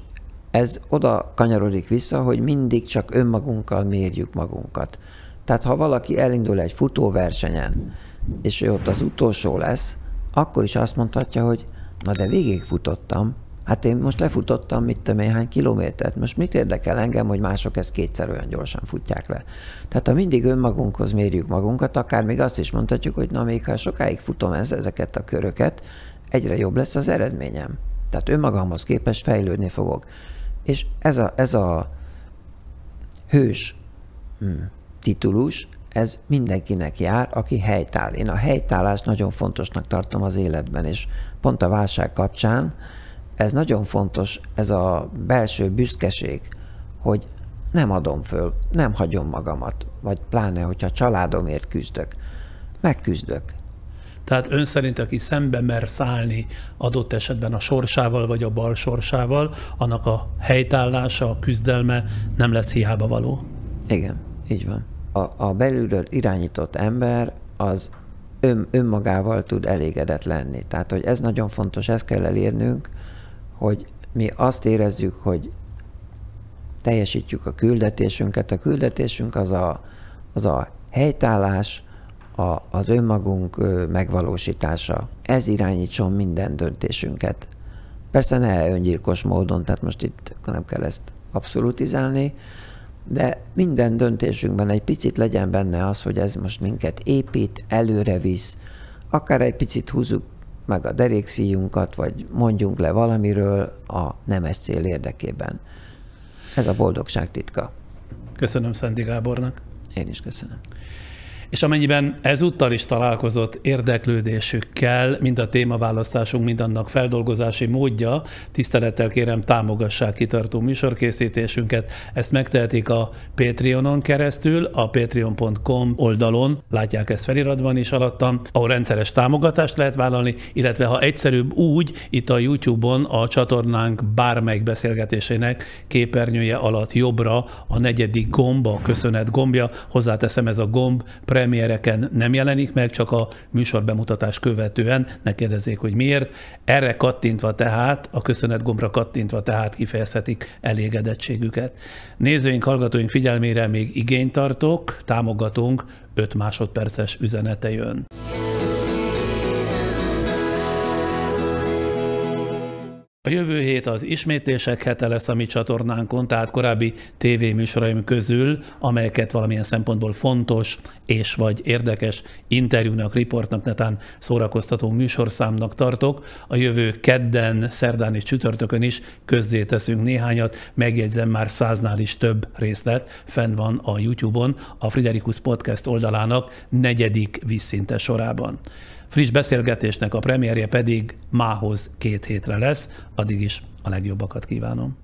ez oda kanyarodik vissza, hogy mindig csak önmagunkkal mérjük magunkat. Tehát ha valaki elindul egy futóversenyen, és ő ott az utolsó lesz, akkor is azt mondhatja, hogy na de végigfutottam, Hát én most lefutottam, mit tudom én, hány kilométert. Most mit érdekel engem, hogy mások ezt kétszer olyan gyorsan futják le? Tehát ha mindig önmagunkhoz mérjük magunkat, akár még azt is mondhatjuk, hogy na még ha sokáig futom ez, ezeket a köröket, egyre jobb lesz az eredményem. Tehát önmagamhoz képest fejlődni fogok. És ez a, ez a hős hmm, titulus, ez mindenkinek jár, aki helytáll. Én a helytállást nagyon fontosnak tartom az életben, és pont a válság kapcsán ez nagyon fontos, ez a belső büszkeség, hogy nem adom föl, nem hagyom magamat, vagy pláne, hogyha családomért küzdök, megküzdök. Tehát ön szerint, aki szembe mer szállni adott esetben a sorsával vagy a bal sorsával, annak a helytállása, a küzdelme nem lesz hiába való? Igen, így van. A, a belülről irányított ember az ön, önmagával tud elégedett lenni. Tehát, hogy ez nagyon fontos, ezt kell elérnünk, hogy mi azt érezzük, hogy teljesítjük a küldetésünket. A küldetésünk az a, az a helytállás, a, az önmagunk megvalósítása. Ez irányítson minden döntésünket. Persze ne öngyilkos módon, tehát most itt nem kell ezt abszolutizálni, de minden döntésünkben egy picit legyen benne az, hogy ez most minket épít, előre visz, akár egy picit húzzuk meg a derékszíjunkat, vagy mondjunk le valamiről a nemes cél érdekében. Ez a boldogság titka. Köszönöm Szendi Gábornak. Én is köszönöm és amennyiben ezúttal is találkozott érdeklődésükkel, mind a témaválasztásunk, mind annak feldolgozási módja, tisztelettel kérem támogassák kitartó műsorkészítésünket. Ezt megtehetik a Patreonon keresztül, a patreon.com oldalon, látják ezt feliratban is alattam, ahol rendszeres támogatást lehet vállalni, illetve ha egyszerűbb úgy, itt a YouTube-on a csatornánk bármelyik beszélgetésének képernyője alatt jobbra a negyedik gomb, a köszönet gombja, hozzáteszem ez a gomb, premiereken nem jelenik meg, csak a műsor bemutatás követően, ne kérdezzék, hogy miért. Erre kattintva tehát, a köszönet gombra kattintva tehát kifejezhetik elégedettségüket. Nézőink, hallgatóink figyelmére még igényt tartok, támogatunk, 5 másodperces üzenete jön. A jövő hét az ismétlések hete lesz a mi csatornánkon, tehát korábbi tévéműsoraim közül, amelyeket valamilyen szempontból fontos és vagy érdekes interjúnak, riportnak, netán szórakoztató műsorszámnak tartok. A jövő kedden, szerdán és csütörtökön is közzé néhányat, megjegyzem már száznál is több részlet, fenn van a YouTube-on, a Friderikus Podcast oldalának negyedik visszinte sorában. Friss beszélgetésnek a premierje pedig mához két hétre lesz, addig is a legjobbakat kívánom.